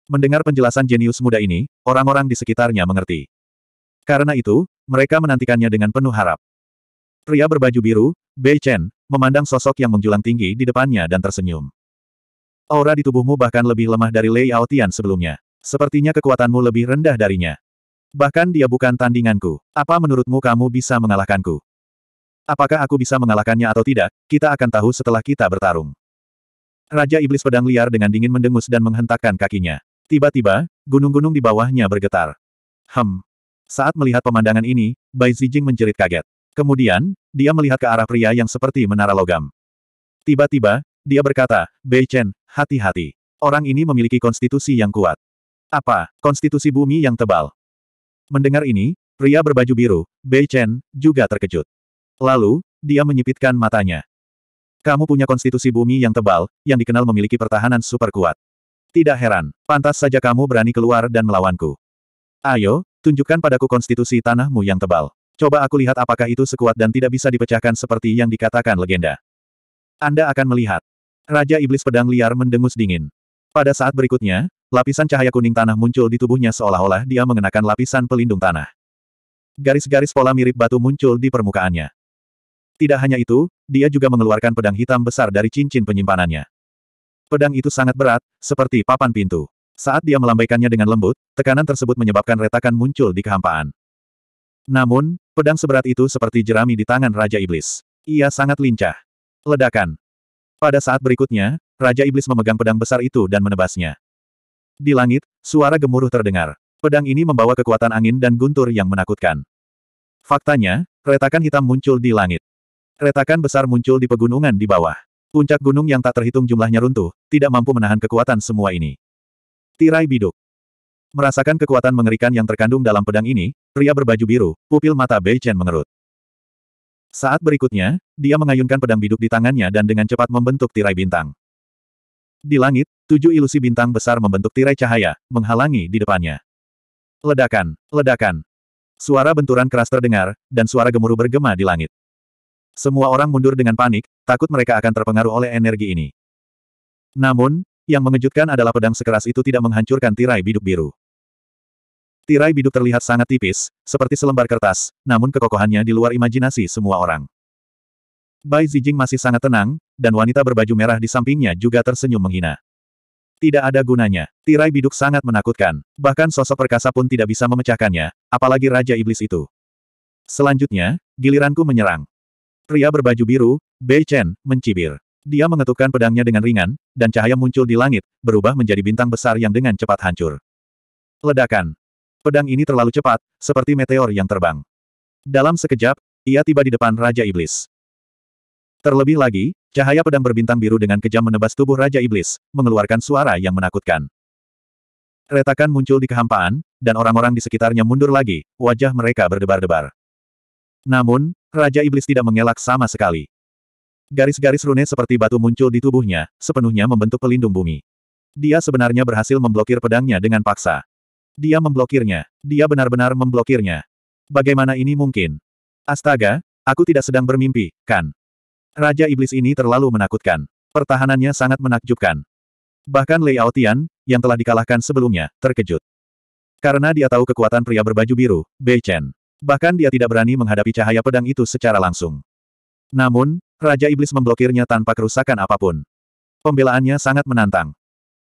Mendengar penjelasan jenius muda ini, orang-orang di sekitarnya mengerti. Karena itu, mereka menantikannya dengan penuh harap. Pria berbaju biru, Bei Chen, memandang sosok yang menjulang tinggi di depannya dan tersenyum. Aura di tubuhmu bahkan lebih lemah dari Lei Aotian sebelumnya. Sepertinya kekuatanmu lebih rendah darinya. Bahkan dia bukan tandinganku. Apa menurutmu kamu bisa mengalahkanku? Apakah aku bisa mengalahkannya atau tidak, kita akan tahu setelah kita bertarung. Raja Iblis Pedang Liar dengan dingin mendengus dan menghentakkan kakinya. Tiba-tiba, gunung-gunung di bawahnya bergetar. Hem. Saat melihat pemandangan ini, Bai Zijing menjerit kaget. Kemudian, dia melihat ke arah pria yang seperti menara logam. Tiba-tiba, dia berkata, Bei Chen, hati-hati. Orang ini memiliki konstitusi yang kuat. Apa, konstitusi bumi yang tebal? Mendengar ini, pria berbaju biru, Bei Chen, juga terkejut. Lalu, dia menyipitkan matanya. Kamu punya konstitusi bumi yang tebal, yang dikenal memiliki pertahanan super kuat. Tidak heran, pantas saja kamu berani keluar dan melawanku. Ayo, tunjukkan padaku konstitusi tanahmu yang tebal. Coba aku lihat apakah itu sekuat dan tidak bisa dipecahkan seperti yang dikatakan legenda. Anda akan melihat. Raja Iblis Pedang Liar mendengus dingin. Pada saat berikutnya, lapisan cahaya kuning tanah muncul di tubuhnya seolah-olah dia mengenakan lapisan pelindung tanah. Garis-garis pola mirip batu muncul di permukaannya. Tidak hanya itu, dia juga mengeluarkan pedang hitam besar dari cincin penyimpanannya. Pedang itu sangat berat, seperti papan pintu. Saat dia melambaikannya dengan lembut, tekanan tersebut menyebabkan retakan muncul di kehampaan. Namun, pedang seberat itu seperti jerami di tangan Raja Iblis. Ia sangat lincah. Ledakan. Pada saat berikutnya, Raja Iblis memegang pedang besar itu dan menebasnya. Di langit, suara gemuruh terdengar. Pedang ini membawa kekuatan angin dan guntur yang menakutkan. Faktanya, retakan hitam muncul di langit. Retakan besar muncul di pegunungan di bawah. Puncak gunung yang tak terhitung jumlahnya runtuh, tidak mampu menahan kekuatan semua ini. Tirai biduk. Merasakan kekuatan mengerikan yang terkandung dalam pedang ini, pria berbaju biru, pupil mata Bei Chen mengerut. Saat berikutnya, dia mengayunkan pedang biduk di tangannya dan dengan cepat membentuk tirai bintang. Di langit, tujuh ilusi bintang besar membentuk tirai cahaya, menghalangi di depannya. Ledakan, ledakan. Suara benturan keras terdengar, dan suara gemuruh bergema di langit. Semua orang mundur dengan panik, takut mereka akan terpengaruh oleh energi ini. Namun, yang mengejutkan adalah pedang sekeras itu tidak menghancurkan tirai biduk biru. Tirai biduk terlihat sangat tipis, seperti selembar kertas, namun kekokohannya di luar imajinasi semua orang. Bai Zijing masih sangat tenang, dan wanita berbaju merah di sampingnya juga tersenyum menghina. Tidak ada gunanya, tirai biduk sangat menakutkan, bahkan sosok perkasa pun tidak bisa memecahkannya, apalagi Raja Iblis itu. Selanjutnya, giliranku menyerang. Pria berbaju biru, Bei Chen, mencibir. Dia mengetukkan pedangnya dengan ringan, dan cahaya muncul di langit, berubah menjadi bintang besar yang dengan cepat hancur. Ledakan. Pedang ini terlalu cepat, seperti meteor yang terbang. Dalam sekejap, ia tiba di depan Raja Iblis. Terlebih lagi, cahaya pedang berbintang biru dengan kejam menebas tubuh Raja Iblis, mengeluarkan suara yang menakutkan. Retakan muncul di kehampaan, dan orang-orang di sekitarnya mundur lagi, wajah mereka berdebar-debar. Namun, Raja Iblis tidak mengelak sama sekali. Garis-garis rune seperti batu muncul di tubuhnya, sepenuhnya membentuk pelindung bumi. Dia sebenarnya berhasil memblokir pedangnya dengan paksa. Dia memblokirnya. Dia benar-benar memblokirnya. Bagaimana ini mungkin? Astaga, aku tidak sedang bermimpi, kan? Raja Iblis ini terlalu menakutkan. Pertahanannya sangat menakjubkan. Bahkan Lei Aotian, yang telah dikalahkan sebelumnya, terkejut. Karena dia tahu kekuatan pria berbaju biru, Bei Chen. Bahkan dia tidak berani menghadapi cahaya pedang itu secara langsung. Namun, Raja Iblis memblokirnya tanpa kerusakan apa pun. Pembelaannya sangat menantang.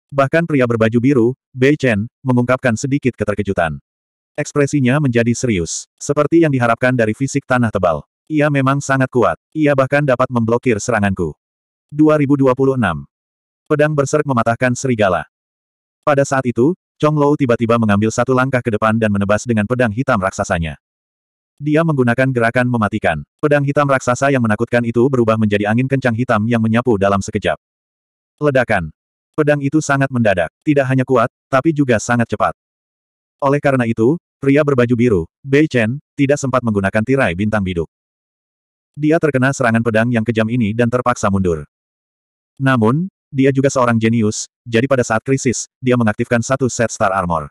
Bahkan pria berbaju biru, Bei Chen, mengungkapkan sedikit keterkejutan. Ekspresinya menjadi serius, seperti yang diharapkan dari fisik tanah tebal. Ia memang sangat kuat. Ia bahkan dapat memblokir seranganku. 2026 Pedang berserk mematahkan serigala. Pada saat itu, Chong Lou tiba-tiba mengambil satu langkah ke depan dan menebas dengan pedang hitam raksasanya. Dia menggunakan gerakan mematikan. Pedang hitam raksasa yang menakutkan itu berubah menjadi angin kencang hitam yang menyapu dalam sekejap. Ledakan. Pedang itu sangat mendadak. Tidak hanya kuat, tapi juga sangat cepat. Oleh karena itu, pria berbaju biru, Bei Chen, tidak sempat menggunakan tirai bintang biduk. Dia terkena serangan pedang yang kejam ini dan terpaksa mundur. Namun, dia juga seorang jenius, jadi pada saat krisis, dia mengaktifkan satu set Star Armor.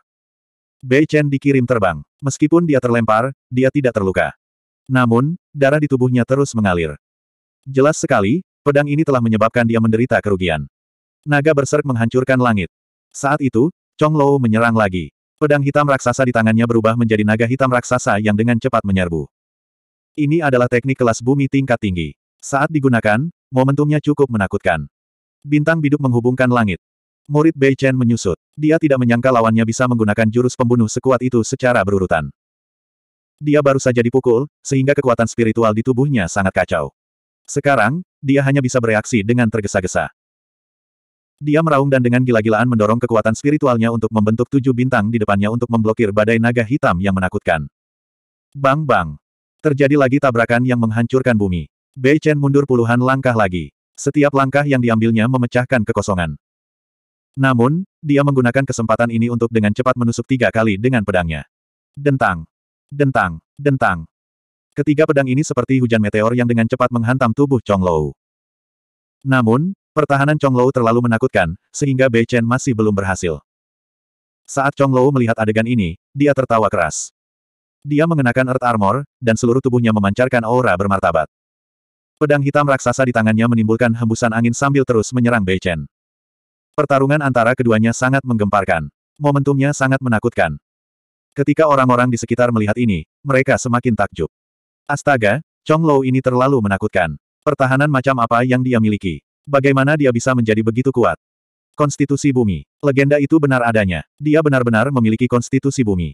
Bei Chen dikirim terbang. Meskipun dia terlempar, dia tidak terluka. Namun, darah di tubuhnya terus mengalir. Jelas sekali, pedang ini telah menyebabkan dia menderita kerugian. Naga berserk menghancurkan langit. Saat itu, Chong Lou menyerang lagi. Pedang hitam raksasa di tangannya berubah menjadi naga hitam raksasa yang dengan cepat menyerbu. Ini adalah teknik kelas bumi tingkat tinggi. Saat digunakan, momentumnya cukup menakutkan. Bintang biduk menghubungkan langit. Murid Bei Chen menyusut. Dia tidak menyangka lawannya bisa menggunakan jurus pembunuh sekuat itu secara berurutan. Dia baru saja dipukul, sehingga kekuatan spiritual di tubuhnya sangat kacau. Sekarang, dia hanya bisa bereaksi dengan tergesa-gesa. Dia meraung dan dengan gila-gilaan mendorong kekuatan spiritualnya untuk membentuk tujuh bintang di depannya untuk memblokir badai naga hitam yang menakutkan. Bang-bang. Terjadi lagi tabrakan yang menghancurkan bumi. Bei Chen mundur puluhan langkah lagi. Setiap langkah yang diambilnya memecahkan kekosongan. Namun, dia menggunakan kesempatan ini untuk dengan cepat menusuk tiga kali dengan pedangnya. Dentang. Dentang. Dentang. Ketiga pedang ini seperti hujan meteor yang dengan cepat menghantam tubuh Chong Lou. Namun, pertahanan Chong Lou terlalu menakutkan, sehingga Bei Chen masih belum berhasil. Saat Chong Lou melihat adegan ini, dia tertawa keras. Dia mengenakan Earth Armor, dan seluruh tubuhnya memancarkan aura bermartabat. Pedang hitam raksasa di tangannya menimbulkan hembusan angin sambil terus menyerang Bei Chen. Pertarungan antara keduanya sangat menggemparkan. Momentumnya sangat menakutkan. Ketika orang-orang di sekitar melihat ini, mereka semakin takjub. Astaga, Chong Lou ini terlalu menakutkan. Pertahanan macam apa yang dia miliki? Bagaimana dia bisa menjadi begitu kuat? Konstitusi bumi. Legenda itu benar adanya. Dia benar-benar memiliki konstitusi bumi.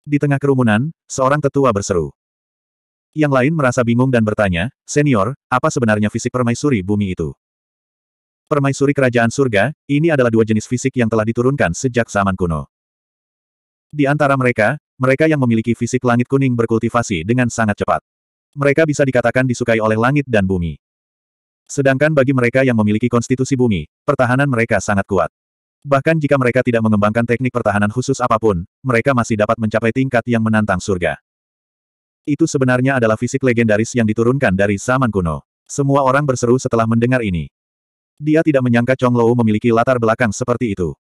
Di tengah kerumunan, seorang tetua berseru. Yang lain merasa bingung dan bertanya, Senior, apa sebenarnya fisik permaisuri bumi itu? Permaisuri kerajaan surga, ini adalah dua jenis fisik yang telah diturunkan sejak zaman kuno. Di antara mereka, mereka yang memiliki fisik langit kuning berkultivasi dengan sangat cepat. Mereka bisa dikatakan disukai oleh langit dan bumi. Sedangkan bagi mereka yang memiliki konstitusi bumi, pertahanan mereka sangat kuat. Bahkan jika mereka tidak mengembangkan teknik pertahanan khusus apa pun, mereka masih dapat mencapai tingkat yang menantang surga. Itu sebenarnya adalah fisik legendaris yang diturunkan dari zaman kuno. Semua orang berseru setelah mendengar ini. Dia tidak menyangka Chong Lou memiliki latar belakang seperti itu.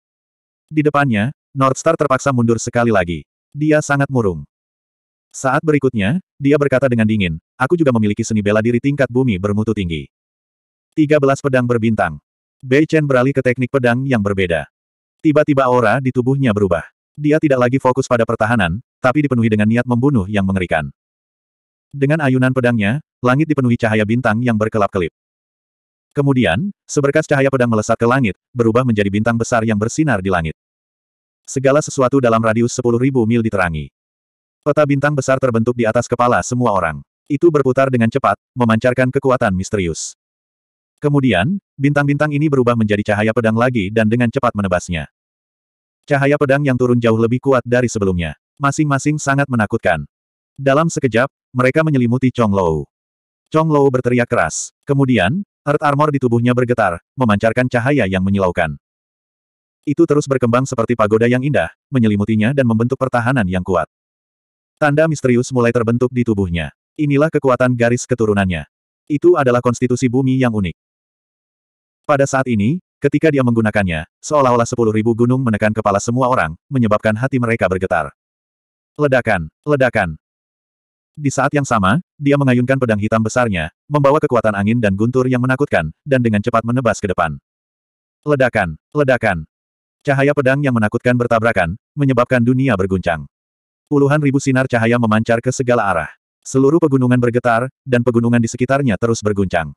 Di depannya, Northstar terpaksa mundur sekali lagi. Dia sangat murung. Saat berikutnya, dia berkata dengan dingin, aku juga memiliki seni bela diri tingkat bumi bermutu tinggi. 13 pedang berbintang. Bei Chen beralih ke teknik pedang yang berbeda. Tiba-tiba aura di tubuhnya berubah. Dia tidak lagi fokus pada pertahanan, tapi dipenuhi dengan niat membunuh yang mengerikan. Dengan ayunan pedangnya, langit dipenuhi cahaya bintang yang berkelap-kelip. Kemudian, seberkas cahaya pedang melesat ke langit, berubah menjadi bintang besar yang bersinar di langit. Segala sesuatu dalam radius 10.000 mil diterangi. Peta bintang besar terbentuk di atas kepala semua orang. Itu berputar dengan cepat, memancarkan kekuatan misterius. Kemudian, bintang-bintang ini berubah menjadi cahaya pedang lagi dan dengan cepat menebasnya. Cahaya pedang yang turun jauh lebih kuat dari sebelumnya. Masing-masing sangat menakutkan. Dalam sekejap, mereka menyelimuti Chong Lou. Chong Lou berteriak keras. Kemudian, Earth Armor di tubuhnya bergetar, memancarkan cahaya yang menyilaukan. Itu terus berkembang seperti pagoda yang indah, menyelimutinya dan membentuk pertahanan yang kuat. Tanda misterius mulai terbentuk di tubuhnya. Inilah kekuatan garis keturunannya. Itu adalah konstitusi bumi yang unik. Pada saat ini, ketika dia menggunakannya, seolah-olah sepuluh ribu gunung menekan kepala semua orang, menyebabkan hati mereka bergetar. Ledakan, ledakan. Di saat yang sama, dia mengayunkan pedang hitam besarnya, membawa kekuatan angin dan guntur yang menakutkan, dan dengan cepat menebas ke depan. Ledakan, ledakan. Cahaya pedang yang menakutkan bertabrakan, menyebabkan dunia berguncang. Puluhan ribu sinar cahaya memancar ke segala arah. Seluruh pegunungan bergetar, dan pegunungan di sekitarnya terus berguncang.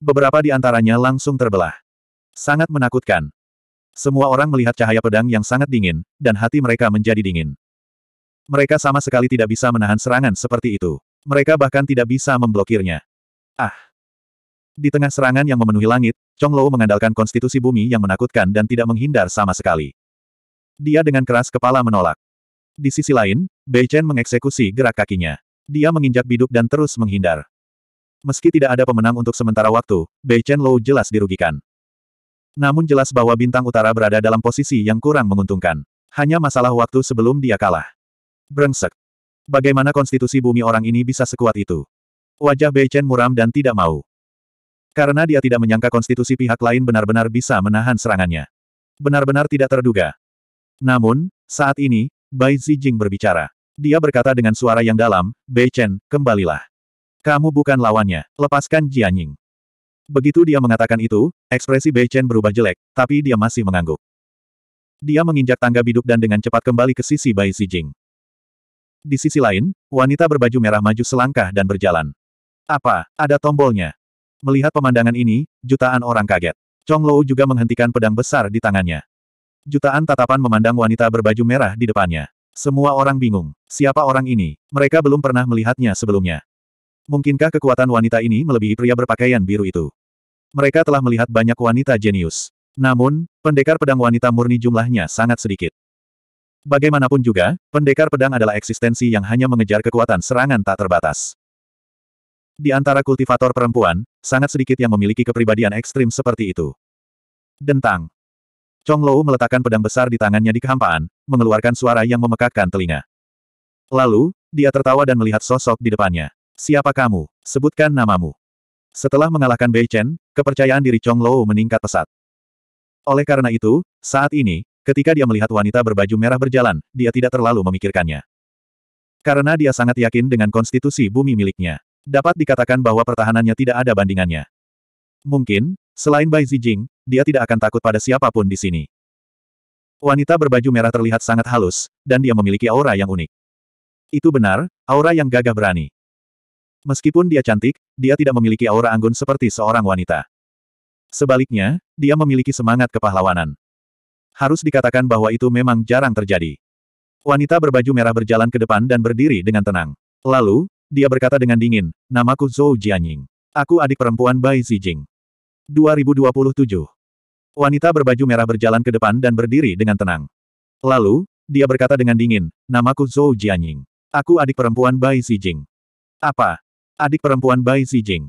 Beberapa di antaranya langsung terbelah. Sangat menakutkan. Semua orang melihat cahaya pedang yang sangat dingin, dan hati mereka menjadi dingin. Mereka sama sekali tidak bisa menahan serangan seperti itu. Mereka bahkan tidak bisa memblokirnya. Ah! Di tengah serangan yang memenuhi langit, Chong Lou mengandalkan konstitusi bumi yang menakutkan dan tidak menghindar sama sekali. Dia dengan keras kepala menolak. Di sisi lain, Bei Chen mengeksekusi gerak kakinya. Dia menginjak biduk dan terus menghindar. Meski tidak ada pemenang untuk sementara waktu, Bei Chen Lou jelas dirugikan. Namun jelas bahwa bintang utara berada dalam posisi yang kurang menguntungkan. Hanya masalah waktu sebelum dia kalah. Brengsek. Bagaimana konstitusi bumi orang ini bisa sekuat itu? Wajah Bei Chen muram dan tidak mau. Karena dia tidak menyangka konstitusi pihak lain benar-benar bisa menahan serangannya. Benar-benar tidak terduga. Namun, saat ini, Bai Zijing berbicara. Dia berkata dengan suara yang dalam, Bei Chen, kembalilah. Kamu bukan lawannya, lepaskan Jianying. Begitu dia mengatakan itu, ekspresi Bei Chen berubah jelek, tapi dia masih mengangguk. Dia menginjak tangga biduk dan dengan cepat kembali ke sisi Bai Zijing. Di sisi lain, wanita berbaju merah maju selangkah dan berjalan. Apa, ada tombolnya? Melihat pemandangan ini, jutaan orang kaget. Chong Lou juga menghentikan pedang besar di tangannya. Jutaan tatapan memandang wanita berbaju merah di depannya. Semua orang bingung. Siapa orang ini? Mereka belum pernah melihatnya sebelumnya. Mungkinkah kekuatan wanita ini melebihi pria berpakaian biru itu? Mereka telah melihat banyak wanita jenius. Namun, pendekar pedang wanita murni jumlahnya sangat sedikit. Bagaimanapun juga, pendekar pedang adalah eksistensi yang hanya mengejar kekuatan serangan tak terbatas. Di antara kultivator perempuan, sangat sedikit yang memiliki kepribadian ekstrim seperti itu. Dentang. Chong Lou meletakkan pedang besar di tangannya di kehampaan, mengeluarkan suara yang memekakkan telinga. Lalu, dia tertawa dan melihat sosok di depannya. Siapa kamu? Sebutkan namamu. Setelah mengalahkan Bei Chen, kepercayaan diri Chong Lou meningkat pesat. Oleh karena itu, saat ini, Ketika dia melihat wanita berbaju merah berjalan, dia tidak terlalu memikirkannya. Karena dia sangat yakin dengan konstitusi bumi miliknya. Dapat dikatakan bahwa pertahanannya tidak ada bandingannya. Mungkin, selain Bai Zijing, dia tidak akan takut pada siapa pun di sini. Wanita berbaju merah terlihat sangat halus, dan dia memiliki aura yang unik. Itu benar, aura yang gagah berani. Meskipun dia cantik, dia tidak memiliki aura anggun seperti seorang wanita. Sebaliknya, dia memiliki semangat kepahlawanan. Harus dikatakan bahwa itu memang jarang terjadi. Wanita berbaju merah berjalan ke depan dan berdiri dengan tenang. Lalu, dia berkata dengan dingin, namaku Zhou Jianying. Aku adik perempuan Bai Zijing. 2027. Wanita berbaju merah berjalan ke depan dan berdiri dengan tenang. Lalu, dia berkata dengan dingin, namaku Zhou Jianying. Aku adik perempuan Bai Zijing. Apa? Adik perempuan Bai Zijing.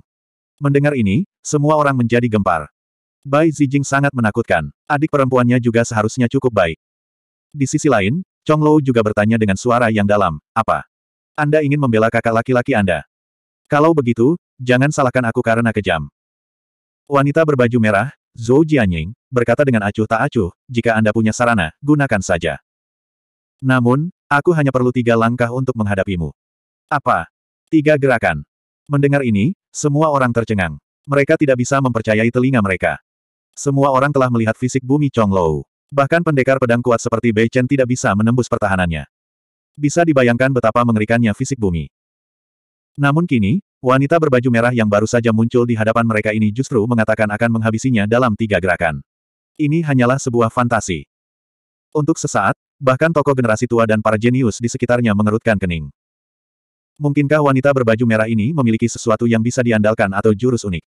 Mendengar ini, semua orang menjadi gempar. Bai Zijing sangat menakutkan. Adik perempuannya juga seharusnya cukup baik. Di sisi lain, Chong Lou juga bertanya dengan suara yang dalam, apa? Anda ingin membela kakak laki-laki Anda? Kalau begitu, jangan salahkan aku karena kejam. Wanita berbaju merah, Zhou Jianying, berkata dengan acuh tak acuh, jika Anda punya sarana, gunakan saja. Namun, aku hanya perlu tiga langkah untuk menghadapimu. Apa? Tiga gerakan. Mendengar ini, semua orang tercengang. Mereka tidak bisa mempercayai telinga mereka. Semua orang telah melihat fisik bumi Chong Lou. Bahkan pendekar pedang kuat seperti Bei Chen tidak bisa menembus pertahanannya. Bisa dibayangkan betapa mengerikannya fisik bumi. Namun kini, wanita berbaju merah yang baru saja muncul di hadapan mereka ini justru mengatakan akan menghabisinya dalam tiga gerakan. Ini hanyalah sebuah fantasi. Untuk sesaat, bahkan tokoh generasi tua dan para jenius di sekitarnya mengerutkan kening. Mungkinkah wanita berbaju merah ini memiliki sesuatu yang bisa diandalkan atau jurus unik?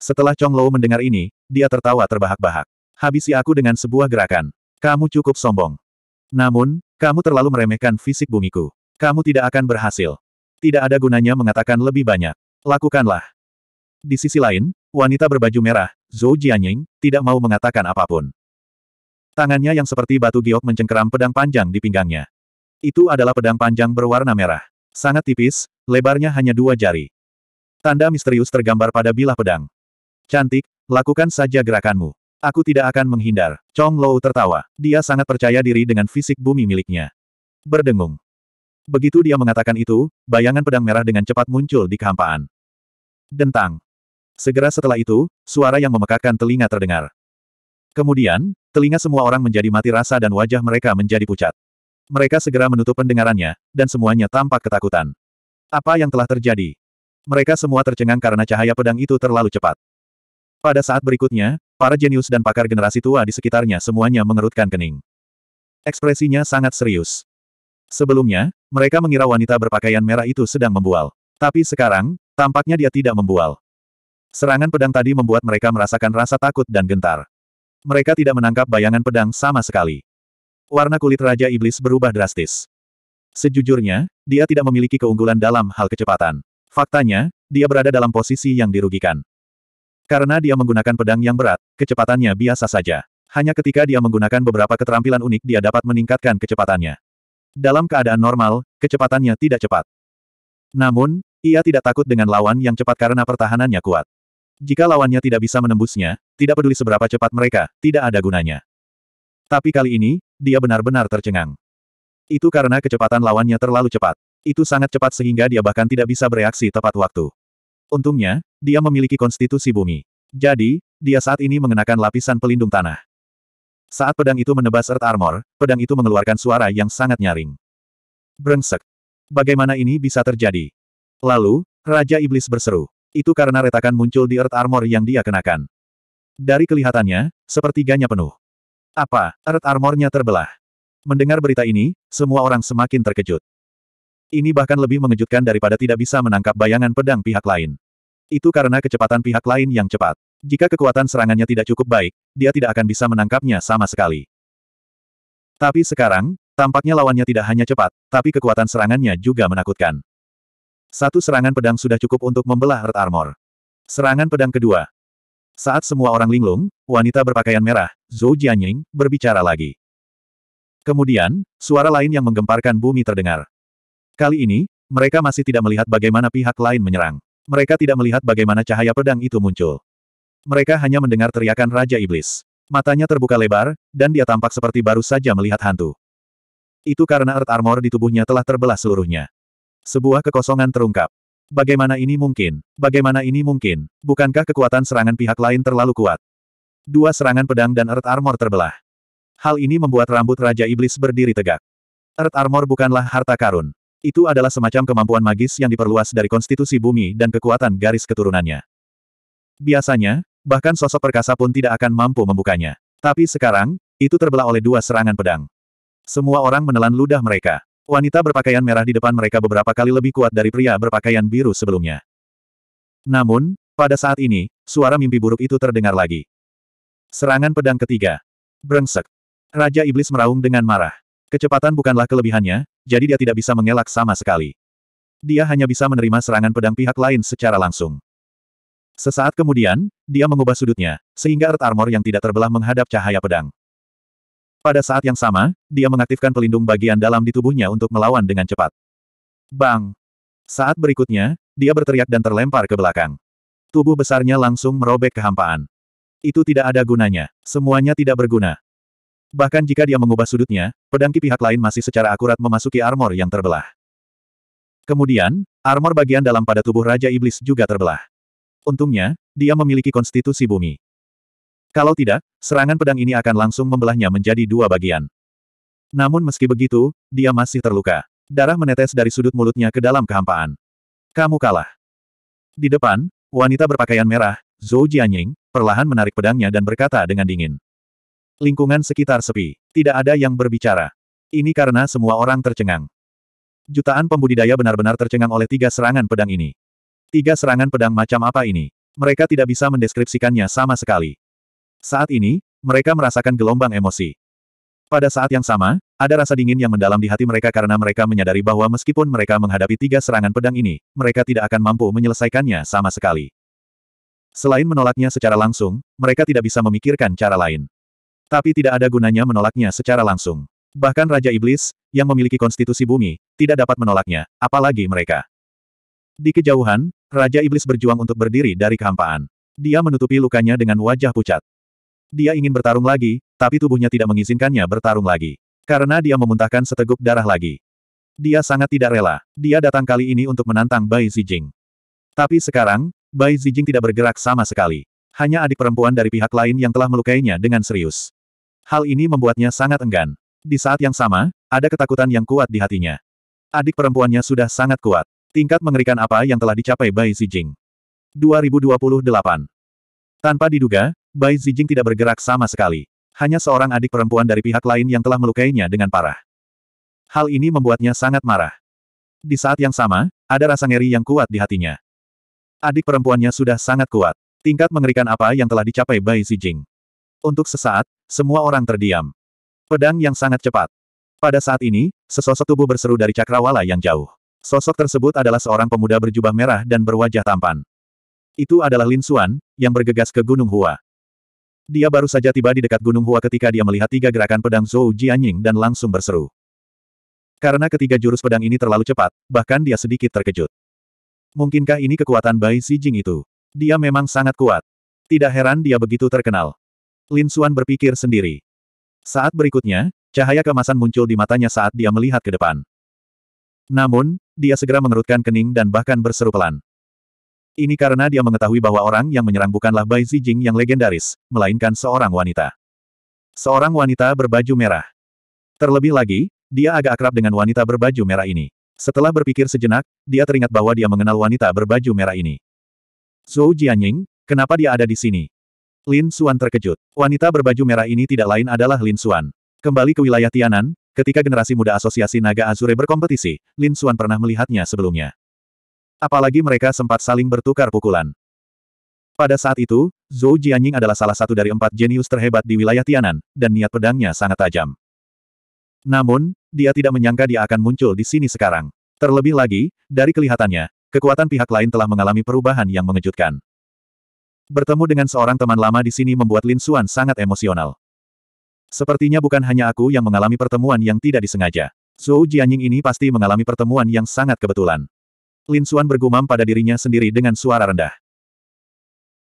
Setelah Chong Lou mendengar ini, dia tertawa terbahak-bahak. Habisi aku dengan sebuah gerakan. Kamu cukup sombong. Namun, Kamu terlalu meremehkan fisik bumiku. Kamu tidak akan berhasil. Tidak ada gunanya mengatakan lebih banyak. Lakukanlah. Di sisi lain, wanita berbaju merah, Zhou Jianying, tidak mau mengatakan apa pun. Tangannya yang seperti batu giok mencengkeram pedang panjang di pinggangnya. Itu adalah pedang panjang berwarna merah. Sangat tipis, lebarnya hanya dua jari. Tanda misterius tergambar pada bilah pedang. Cantik, lakukan saja gerakanmu. Aku tidak akan menghindar. Chong Lou tertawa. Dia sangat percaya diri dengan fisik bumi miliknya. Berdengung. Begitu dia mengatakan itu, bayangan pedang merah dengan cepat muncul di kehampaan. Dentang. Segera setelah itu, suara yang memekakan telinga terdengar. Kemudian, telinga semua orang menjadi mati rasa dan wajah mereka menjadi pucat. Mereka segera menutup pendengarannya, dan semuanya tampak ketakutan. Apa yang telah terjadi? Mereka semua tercengang karena cahaya pedang itu terlalu cepat. Pada saat berikutnya, para jenius dan pakar generasi tua di sekitarnya semuanya mengerutkan kening. Ekspresinya sangat serius. Sebelumnya, mereka mengira wanita berpakaian merah itu sedang membual. Tapi sekarang, tampaknya dia tidak membual. Serangan pedang tadi membuat mereka merasakan rasa takut dan gentar. Mereka tidak menangkap bayangan pedang sama sekali. Warna kulit Raja Iblis berubah drastis. Sejujurnya, dia tidak memiliki keunggulan dalam hal kecepatan. Faktanya, dia berada dalam posisi yang dirugikan. Karena dia menggunakan pedang yang berat, kecepatannya biasa saja. Hanya ketika dia menggunakan beberapa keterampilan unik dia dapat meningkatkan kecepatannya. Dalam keadaan normal, kecepatannya tidak cepat. Namun, ia tidak takut dengan lawan yang cepat karena pertahanannya kuat. Jika lawannya tidak bisa menembusnya, tidak peduli seberapa cepat mereka, tidak ada gunanya. Tapi kali ini, dia benar-benar tercengang. Itu karena kecepatan lawannya terlalu cepat. Itu sangat cepat sehingga dia bahkan tidak bisa bereaksi tepat waktu. Untungnya, dia memiliki konstitusi bumi. Jadi, dia saat ini mengenakan lapisan pelindung tanah. Saat pedang itu menebas Earth Armor, pedang itu mengeluarkan suara yang sangat nyaring. Brengsek. Bagaimana ini bisa terjadi? Lalu, Raja Iblis berseru. Itu karena retakan muncul di Earth Armor yang dia kenakan. Dari kelihatannya, sepertiganya penuh. Apa, Earth Armornya terbelah? Mendengar berita ini, semua orang semakin terkejut. Ini bahkan lebih mengejutkan daripada tidak bisa menangkap bayangan pedang pihak lain. Itu karena kecepatan pihak lain yang cepat. Jika kekuatan serangannya tidak cukup baik, dia tidak akan bisa menangkapnya sama sekali. Tapi sekarang, tampaknya lawannya tidak hanya cepat, tapi kekuatan serangannya juga menakutkan. Satu serangan pedang sudah cukup untuk membelah Earth Armor. Serangan pedang kedua. Saat semua orang linglung, wanita berpakaian merah, Zhou Jianying, berbicara lagi. Kemudian, suara lain yang menggemparkan bumi terdengar. Kali ini, mereka masih tidak melihat bagaimana pihak lain menyerang. Mereka tidak melihat bagaimana cahaya pedang itu muncul. Mereka hanya mendengar teriakan Raja Iblis. Matanya terbuka lebar, dan dia tampak seperti baru saja melihat hantu. Itu karena Earth Armor di tubuhnya telah terbelah seluruhnya. Sebuah kekosongan terungkap. Bagaimana ini mungkin? Bagaimana ini mungkin? Bukankah kekuatan serangan pihak lain terlalu kuat? Dua serangan pedang dan Earth Armor terbelah. Hal ini membuat rambut Raja Iblis berdiri tegak. Earth Armor bukanlah harta karun. Itu adalah semacam kemampuan magis yang diperluas dari konstitusi bumi dan kekuatan garis keturunannya. Biasanya, bahkan sosok perkasa pun tidak akan mampu membukanya. Tapi sekarang, itu terbelah oleh dua serangan pedang. Semua orang menelan ludah mereka. Wanita berpakaian merah di depan mereka beberapa kali lebih kuat dari pria berpakaian biru sebelumnya. Namun, pada saat ini, suara mimpi buruk itu terdengar lagi. Serangan pedang ketiga. Brengsek. Raja Iblis meraung dengan marah. Kecepatan bukanlah kelebihannya, jadi dia tidak bisa mengelak sama sekali. Dia hanya bisa menerima serangan pedang pihak lain secara langsung. Sesaat kemudian, dia mengubah sudutnya, sehingga Earth Armor yang tidak terbelah menghadap cahaya pedang. Pada saat yang sama, dia mengaktifkan pelindung bagian dalam di tubuhnya untuk melawan dengan cepat. Bang! Saat berikutnya, dia berteriak dan terlempar ke belakang. Tubuh besarnya langsung merobek kehampaan. Itu tidak ada gunanya. Semuanya tidak berguna. Bahkan jika dia mengubah sudutnya, pedangki pihak lain masih secara akurat memasuki armor yang terbelah. Kemudian, armor bagian dalam pada tubuh Raja Iblis juga terbelah. Untungnya, dia memiliki konstitusi bumi. Kalau tidak, serangan pedang ini akan langsung membelahnya menjadi dua bagian. Namun meski begitu, dia masih terluka. Darah menetes dari sudut mulutnya ke dalam kehampaan. Kamu kalah. Di depan, wanita berpakaian merah, Zhou Jianying, perlahan menarik pedangnya dan berkata dengan dingin. Lingkungan sekitar sepi. Tidak ada yang berbicara. Ini karena semua orang tercengang. Jutaan pembudidaya benar-benar tercengang oleh tiga serangan pedang ini. Tiga serangan pedang macam apa ini? Mereka tidak bisa mendeskripsikannya sama sekali. Saat ini, mereka merasakan gelombang emosi. Pada saat yang sama, ada rasa dingin yang mendalam di hati mereka karena mereka menyadari bahwa meskipun mereka menghadapi tiga serangan pedang ini, mereka tidak akan mampu menyelesaikannya sama sekali. Selain menolaknya secara langsung, mereka tidak bisa memikirkan cara lain. Tapi tidak ada gunanya menolaknya secara langsung. Bahkan Raja Iblis, yang memiliki konstitusi bumi, tidak dapat menolaknya, apalagi mereka. Di kejauhan, Raja Iblis berjuang untuk berdiri dari kehampaan. Dia menutupi lukanya dengan wajah pucat. Dia ingin bertarung lagi, tapi tubuhnya tidak mengizinkannya bertarung lagi. Karena dia memuntahkan seteguk darah lagi. Dia sangat tidak rela. Dia datang kali ini untuk menantang Bai Zijing. Tapi sekarang, Bai Zijing tidak bergerak sama sekali. Hanya adik perempuan dari pihak lain yang telah melukainya dengan serius. Hal ini membuatnya sangat enggan. Di saat yang sama, ada ketakutan yang kuat di hatinya. Adik perempuannya sudah sangat kuat. Tingkat mengerikan apa yang telah dicapai Bai Zijing. 2028 Tanpa diduga, Bai Zijing tidak bergerak sama sekali. Hanya seorang adik perempuan dari pihak lain yang telah melukainya dengan parah. Hal ini membuatnya sangat marah. Di saat yang sama, ada rasa ngeri yang kuat di hatinya. Adik perempuannya sudah sangat kuat. Tingkat mengerikan apa yang telah dicapai Bai Zijing. Untuk sesaat, semua orang terdiam. Pedang yang sangat cepat. Pada saat ini, sesosok tubuh berseru dari cakrawala yang jauh. Sosok tersebut adalah seorang pemuda berjubah merah dan berwajah tampan. Itu adalah Lin Xuan, yang bergegas ke Gunung Hua. Dia baru saja tiba di dekat Gunung Hua ketika dia melihat tiga gerakan pedang Zhou Jianying dan langsung berseru. Karena ketiga jurus pedang ini terlalu cepat, bahkan dia sedikit terkejut. Mungkinkah ini kekuatan Bai Jing itu? Dia memang sangat kuat. Tidak heran dia begitu terkenal. Lin Xuan berpikir sendiri. Saat berikutnya, cahaya kemasan muncul di matanya saat dia melihat ke depan. Namun, dia segera mengerutkan kening dan bahkan berseru pelan. Ini karena dia mengetahui bahwa orang yang menyerang bukanlah Bai Jing yang legendaris, melainkan seorang wanita. Seorang wanita berbaju merah. Terlebih lagi, dia agak akrab dengan wanita berbaju merah ini. Setelah berpikir sejenak, dia teringat bahwa dia mengenal wanita berbaju merah ini. Zhou Jianying, kenapa dia ada di sini? Lin Xuan terkejut. Wanita berbaju merah ini tidak lain adalah Lin Xuan. Kembali ke wilayah Tianan, ketika generasi muda Asosiasi Naga Azure berkompetisi, Lin Xuan pernah melihatnya sebelumnya. Apalagi mereka sempat saling bertukar pukulan. Pada saat itu, Zhou Jianying adalah salah satu dari empat jenius terhebat di wilayah Tianan, dan niat pedangnya sangat tajam. Namun, dia tidak menyangka dia akan muncul di sini sekarang. Terlebih lagi, dari kelihatannya, kekuatan pihak lain telah mengalami perubahan yang mengejutkan. Bertemu dengan seorang teman lama di sini membuat Lin Xuan sangat emosional. Sepertinya bukan hanya aku yang mengalami pertemuan yang tidak disengaja. Zhou Jianying ini pasti mengalami pertemuan yang sangat kebetulan. Lin Xuan bergumam pada dirinya sendiri dengan suara rendah.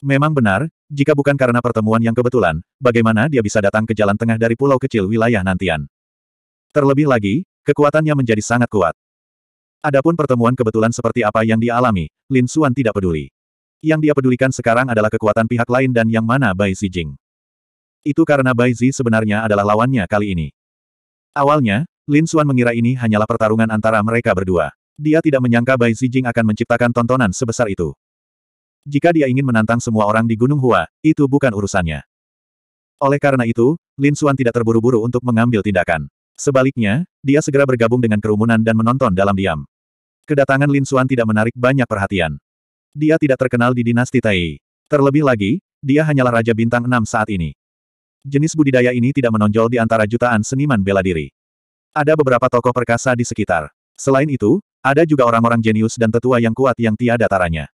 Memang benar, jika bukan karena pertemuan yang kebetulan, bagaimana dia bisa datang ke jalan tengah dari pulau kecil wilayah Nantian? Terlebih lagi, kekuatannya menjadi sangat kuat. Adapun pertemuan kebetulan seperti apa yang dia alami, Lin Xuan tidak peduli. Yang dia pedulikan sekarang adalah kekuatan pihak lain dan yang mana Bai Zijing. Itu karena Bai Zi sebenarnya adalah lawannya kali ini. Awalnya, Lin Xuan mengira ini hanyalah pertarungan antara mereka berdua. Dia tidak menyangka Bai Zijing akan menciptakan tontonan sebesar itu. Jika dia ingin menantang semua orang di Gunung Hua, itu bukan urusannya. Oleh karena itu, Lin Xuan tidak terburu-buru untuk mengambil tindakan. Sebaliknya, dia segera bergabung dengan kerumunan dan menonton dalam diam. Kedatangan Lin Xuan tidak menarik banyak perhatian. Dia tidak terkenal di dinasti Tai. Terlebih lagi, dia hanyalah Raja Bintang 6 saat ini. Jenis budidaya ini tidak menonjol di antara jutaan seniman bela diri. Ada beberapa tokoh perkasa di sekitar. Selain itu, ada juga orang-orang jenius dan tetua yang kuat yang tiada taranya.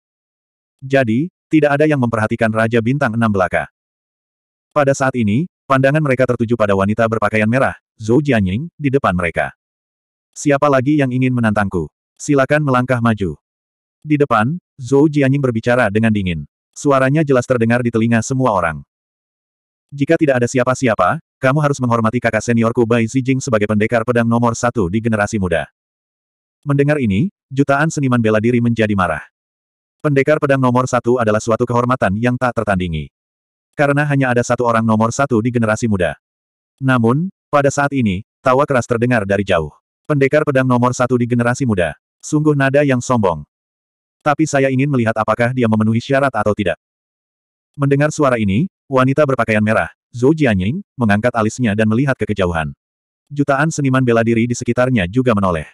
Jadi, tidak ada yang memperhatikan Raja Bintang 6 belaka. Pada saat ini, pandangan mereka tertuju pada wanita berpakaian merah, Zhou Jianying, di depan mereka. Siapa lagi yang ingin menantangku? Silakan melangkah maju. Di depan, Zhou Jianying berbicara dengan dingin. Suaranya jelas terdengar di telinga semua orang. Jika tidak ada siapa-siapa, kamu harus menghormati kakak seniorku Bai Zijing sebagai pendekar pedang nomor satu di generasi muda. Mendengar ini, jutaan seniman bela diri menjadi marah. Pendekar pedang nomor satu adalah suatu kehormatan yang tak tertandingi. Karena hanya ada satu orang nomor satu di generasi muda. Namun, pada saat ini, tawa keras terdengar dari jauh. Pendekar pedang nomor satu di generasi muda. Sungguh nada yang sombong. Tapi saya ingin melihat apakah dia memenuhi syarat atau tidak. Mendengar suara ini, wanita berpakaian merah, Zhou Jianying, mengangkat alisnya dan melihat ke kejauhan. Jutaan seniman bela diri di sekitarnya juga menoleh.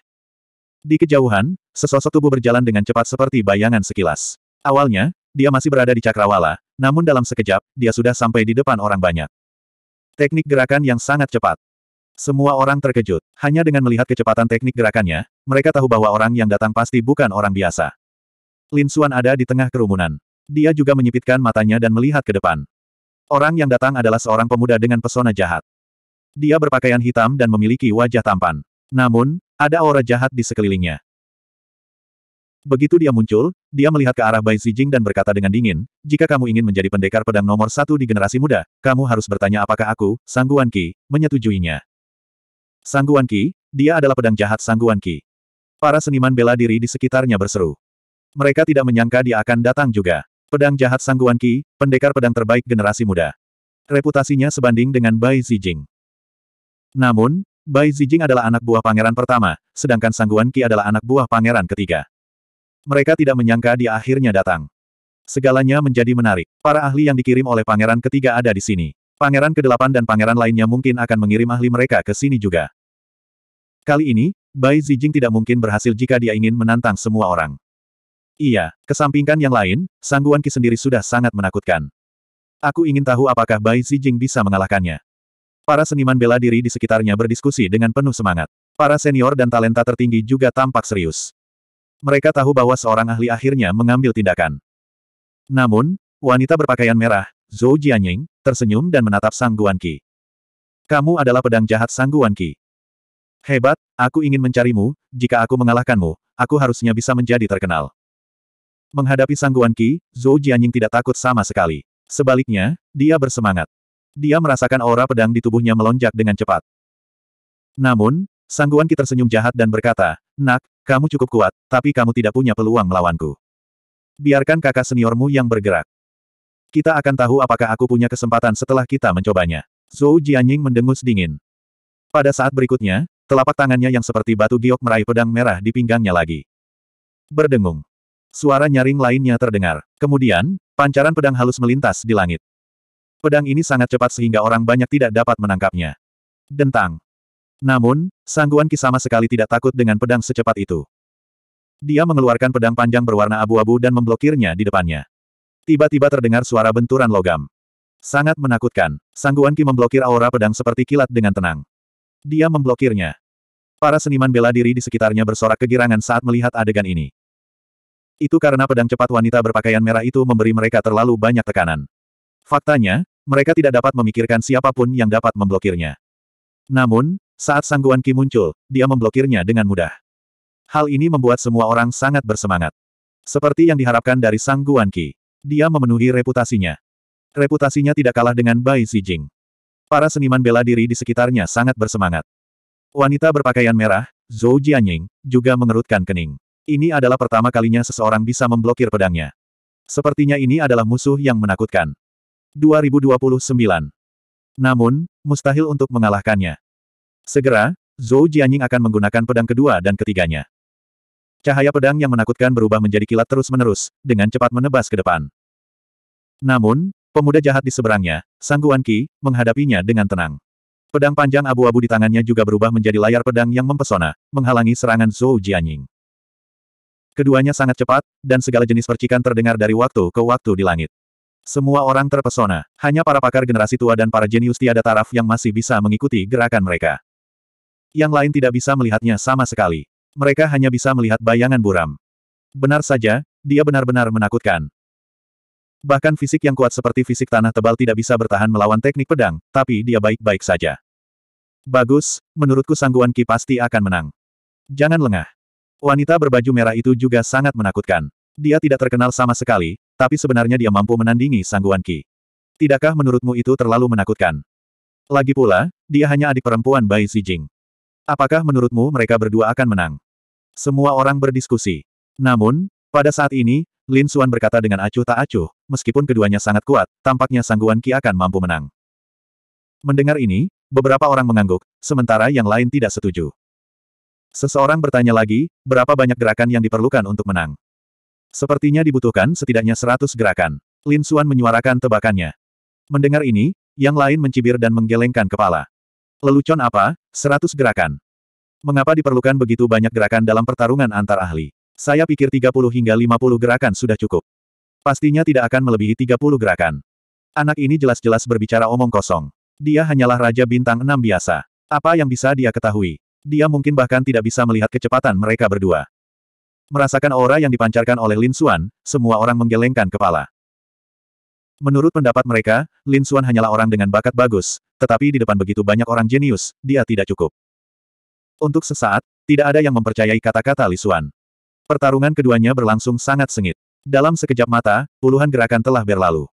Di kejauhan, sesosok tubuh berjalan dengan cepat seperti bayangan sekilas. Awalnya, dia masih berada di cakrawala, namun dalam sekejap, dia sudah sampai di depan orang banyak. Teknik gerakan yang sangat cepat. Semua orang terkejut. Hanya dengan melihat kecepatan teknik gerakannya, mereka tahu bahwa orang yang datang pasti bukan orang biasa. Lin Xuan ada di tengah kerumunan. Dia juga menyipitkan matanya dan melihat ke depan. Orang yang datang adalah seorang pemuda dengan pesona jahat. Dia berpakaian hitam dan memiliki wajah tampan. Namun, ada aura jahat di sekelilingnya. Begitu dia muncul, dia melihat ke arah Bai Zijing dan berkata dengan dingin, jika kamu ingin menjadi pendekar pedang nomor satu di generasi muda, kamu harus bertanya apakah aku, Sangguan Qi, menyetujuinya. Sangguan Qi, dia adalah pedang jahat Sangguan Qi. Para seniman bela diri di sekitarnya berseru. Mereka tidak menyangka dia akan datang juga. Pedang jahat Sangguan Qi, pendekar pedang terbaik generasi muda. Reputasinya sebanding dengan Bai Zijing. Namun, Bai Zijing adalah anak buah pangeran pertama, sedangkan Sangguan Qi adalah anak buah pangeran ketiga. Mereka tidak menyangka dia akhirnya datang. Segalanya menjadi menarik. Para ahli yang dikirim oleh pangeran ketiga ada di sini. Pangeran ke-8 dan pangeran lainnya mungkin akan mengirim ahli mereka ke sini juga. Kali ini, Bai Zijing tidak mungkin berhasil jika dia ingin menantang semua orang. Iya, kesampingkan yang lain, Sangguan Ki sendiri sudah sangat menakutkan. Aku ingin tahu apakah Bai Zijing bisa mengalahkannya. Para seniman bela diri di sekitarnya berdiskusi dengan penuh semangat. Para senior dan talenta tertinggi juga tampak serius. Mereka tahu bahwa seorang ahli akhirnya mengambil tindakan. Namun, wanita berpakaian merah, Zhou Jianying, tersenyum dan menatap Sang Guanqi. Kamu adalah pedang jahat Sang Guanqi. Hebat, aku ingin mencarimu, jika aku mengalahkanmu, aku harusnya bisa menjadi terkenal. Menghadapi Sang Guanqi, Zhou Jianying tidak takut sama sekali. Sebaliknya, dia bersemangat. Dia merasakan aura pedang di tubuhnya melonjak dengan cepat. Namun, Sang Guanqi tersenyum jahat dan berkata, Nak, kamu cukup kuat, tapi kamu tidak punya peluang melawanku. Biarkan kakak seniormu yang bergerak. Kita akan tahu apakah aku punya kesempatan setelah kita mencobanya. Zhou Jianying mendengus dingin. Pada saat berikutnya, telapak tangannya yang seperti batu giok meraih pedang merah di pinggangnya lagi. Berdengung. Suara nyaring lainnya terdengar. Kemudian, pancaran pedang halus melintas di langit. Pedang ini sangat cepat sehingga orang banyak tidak dapat menangkapnya. Dentang. Namun, Sangguan Ki sama sekali tidak takut dengan pedang secepat itu. Dia mengeluarkan pedang panjang berwarna abu-abu dan memblokirnya di depannya. Tiba-tiba terdengar suara benturan logam. Sangat menakutkan. Sangguan Ki memblokir aura pedang seperti kilat dengan tenang. Dia memblokirnya. Para seniman bela diri di sekitarnya bersorak kegirangan saat melihat adegan ini. Itu karena pedang cepat wanita berpakaian merah itu memberi mereka terlalu banyak tekanan. Faktanya, mereka tidak dapat memikirkan siapa pun yang dapat memblokirnya. Namun, saat Sangguan Qi muncul, dia memblokirnya dengan mudah. Hal ini membuat semua orang sangat bersemangat. Seperti yang diharapkan dari Sangguan Qi. Dia memenuhi reputasinya. Reputasinya tidak kalah dengan Bai Zijing. Para seniman bela diri di sekitarnya sangat bersemangat. Wanita berpakaian merah, Zhou Jianying, juga mengerutkan kening. Ini adalah pertama kalinya seseorang bisa memblokir pedangnya. Sepertinya ini adalah musuh yang menakutkan. 2029. Namun, mustahil untuk mengalahkannya. Segera, Zhou Jianying akan menggunakan pedang kedua dan ketiganya. Cahaya pedang yang menakutkan berubah menjadi kilat terus-menerus, dengan cepat menebas ke depan. Namun, pemuda jahat di seberangnya, Sangguan Qi, menghadapinya dengan tenang. Pedang panjang abu-abu di tangannya juga berubah menjadi layar pedang yang mempesona, menghalangi serangan Zhou Jianying. Keduanya sangat cepat, dan segala jenis percikan terdengar dari waktu ke waktu di langit. Semua orang terpesona, hanya para pakar generasi tua dan para jenius tiada taraf yang masih bisa mengikuti gerakan mereka. Yang lain tidak bisa melihatnya sama sekali. Mereka hanya bisa melihat bayangan buram. Benar saja, dia benar-benar menakutkan. Bahkan fisik yang kuat seperti fisik tanah tebal tidak bisa bertahan melawan teknik pedang, tapi dia baik-baik saja. Bagus, menurutku Sangguan Ki pasti akan menang. Jangan lengah. Wanita berbaju merah itu juga sangat menakutkan. Dia tidak terkenal sama sekali, tapi sebenarnya dia mampu menandingi Sangguan Ki. Tidakkah menurutmu itu terlalu menakutkan? Lagi pula, dia hanya adik perempuan Bai Zijing. Apakah menurutmu mereka berdua akan menang? Semua orang berdiskusi. Namun, pada saat ini, Lin Xuan berkata dengan acuh tak acuh, meskipun keduanya sangat kuat, tampaknya Sangguan Qi akan mampu menang. Mendengar ini, beberapa orang mengangguk, sementara yang lain tidak setuju. Seseorang bertanya lagi, berapa banyak gerakan yang diperlukan untuk menang? Sepertinya dibutuhkan setidaknya seratus gerakan. Lin Xuan menyuarakan tebakannya. Mendengar ini, yang lain mencibir dan menggelengkan kepala. Lelucon apa? Seratus gerakan. Mengapa diperlukan begitu banyak gerakan dalam pertarungan antar ahli? Saya pikir 30 hingga 50 gerakan sudah cukup. Pastinya tidak akan melebihi 30 gerakan. Anak ini jelas-jelas berbicara omong kosong. Dia hanyalah Raja Bintang 6 biasa. Apa yang bisa dia ketahui? Dia mungkin bahkan tidak bisa melihat kecepatan mereka berdua. Merasakan aura yang dipancarkan oleh Lin Xuan, semua orang menggelengkan kepala. Menurut pendapat mereka, Lin Xuan hanyalah orang dengan bakat bagus, tetapi di depan begitu banyak orang jenius, dia tidak cukup. Untuk sesaat, tidak ada yang mempercayai kata-kata Li Xuan. Pertarungan keduanya berlangsung sangat sengit. Dalam sekejap mata, puluhan gerakan telah berlalu.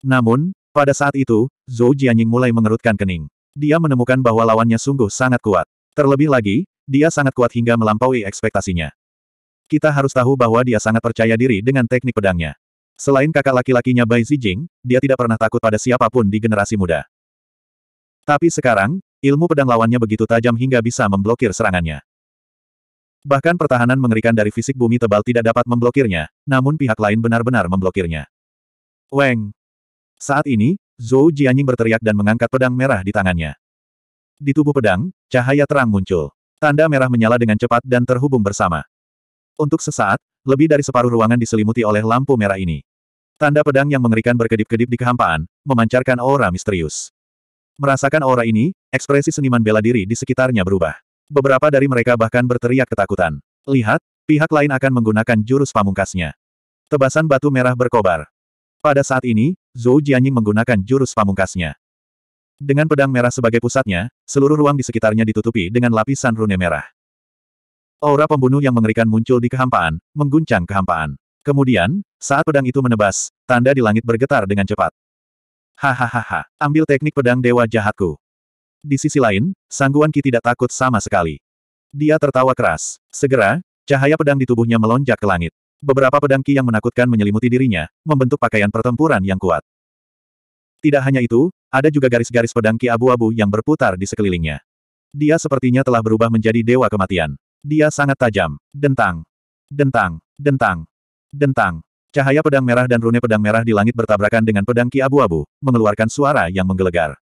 Namun, pada saat itu, Zhou Jianying mulai mengerutkan kening. Dia menemukan bahwa lawannya sungguh sangat kuat. Terlebih lagi, dia sangat kuat hingga melampaui ekspektasinya. Kita harus tahu bahwa dia sangat percaya diri dengan teknik pedangnya. Selain kakak laki-lakinya Bai Zijing, dia tidak pernah takut pada siapa pun di generasi muda. Tapi sekarang, ilmu pedang lawannya begitu tajam hingga bisa memblokir serangannya. Bahkan pertahanan mengerikan dari fisik bumi tebal tidak dapat memblokirnya, namun pihak lain benar-benar memblokirnya. Weng! Saat ini, Zhou Jianying berteriak dan mengangkat pedang merah di tangannya. Di tubuh pedang, cahaya terang muncul. Tanda merah menyala dengan cepat dan terhubung bersama. Untuk sesaat, lebih dari separuh ruangan diselimuti oleh lampu merah ini. Tanda pedang yang mengerikan berkedip-kedip di kehampaan, memancarkan aura misterius. Merasakan aura ini, ekspresi seniman bela diri di sekitarnya berubah. Beberapa dari mereka bahkan berteriak ketakutan. Lihat, pihak lain akan menggunakan jurus pamungkasnya. Tebasan batu merah berkobar. Pada saat ini, Zhou Jianying menggunakan jurus pamungkasnya. Dengan pedang merah sebagai pusatnya, seluruh ruang di sekitarnya ditutupi dengan lapisan rune merah. Aura pembunuh yang mengerikan muncul di kehampaan, mengguncang kehampaan. Kemudian, saat pedang itu menebas, tanda di langit bergetar dengan cepat. Hahaha, ambil teknik pedang dewa jahatku. Di sisi lain, Sangguan Qi tidak takut sama sekali. Dia tertawa keras. Segera, cahaya pedang di tubuhnya melonjak ke langit. Beberapa pedang ki yang menakutkan menyelimuti dirinya, membentuk pakaian pertempuran yang kuat. Tidak hanya itu, ada juga garis-garis pedang ki abu-abu yang berputar di sekelilingnya. Dia sepertinya telah berubah menjadi dewa kematian. Dia sangat tajam. Dentang. Dentang. Dentang. Dentang. Cahaya pedang merah dan rune pedang merah di langit bertabrakan dengan pedang ki abu-abu, mengeluarkan suara yang menggelegar.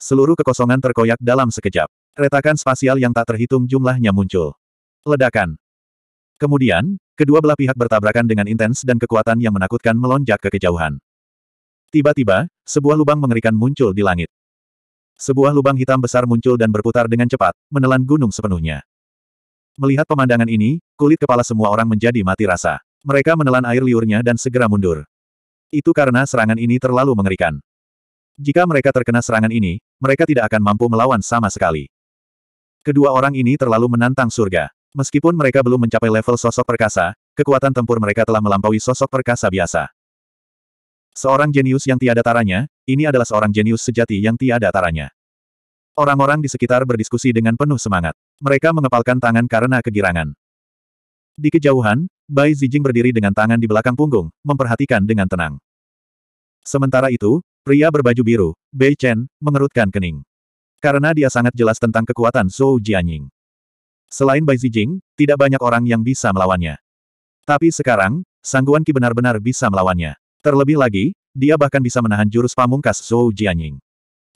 Seluruh kekosongan terkoyak dalam sekejap. Retakan spasial yang tak terhitung jumlahnya muncul. Ledakan. Kemudian, kedua belah pihak bertabrakan dengan intens dan kekuatan yang menakutkan melonjak ke kejauhan. Tiba-tiba, sebuah lubang mengerikan muncul di langit. Sebuah lubang hitam besar muncul dan berputar dengan cepat, menelan gunung sepenuhnya. Melihat pemandangan ini, kulit kepala semua orang menjadi mati rasa. Mereka menelan air liurnya dan segera mundur. Itu karena serangan ini terlalu mengerikan. Jika mereka terkena serangan ini, mereka tidak akan mampu melawan sama sekali. Kedua orang ini terlalu menantang surga. Meskipun mereka belum mencapai level sosok perkasa, kekuatan tempur mereka telah melampaui sosok perkasa biasa. Seorang jenius yang tiada taranya, ini adalah seorang jenius sejati yang tiada taranya. Orang-orang di sekitar berdiskusi dengan penuh semangat. Mereka mengepalkan tangan karena kegirangan. Di kejauhan, Bai Zijing berdiri dengan tangan di belakang punggung, memperhatikan dengan tenang. Sementara itu, pria berbaju biru, Bei Chen, mengerutkan kening. Karena dia sangat jelas tentang kekuatan Zhou Jianying. Selain Bai Zijing, tidak banyak orang yang bisa melawannya. Tapi sekarang, Sangguan Qi benar-benar bisa melawannya. Terlebih lagi, dia bahkan bisa menahan jurus pamungkas Zhou Jianying.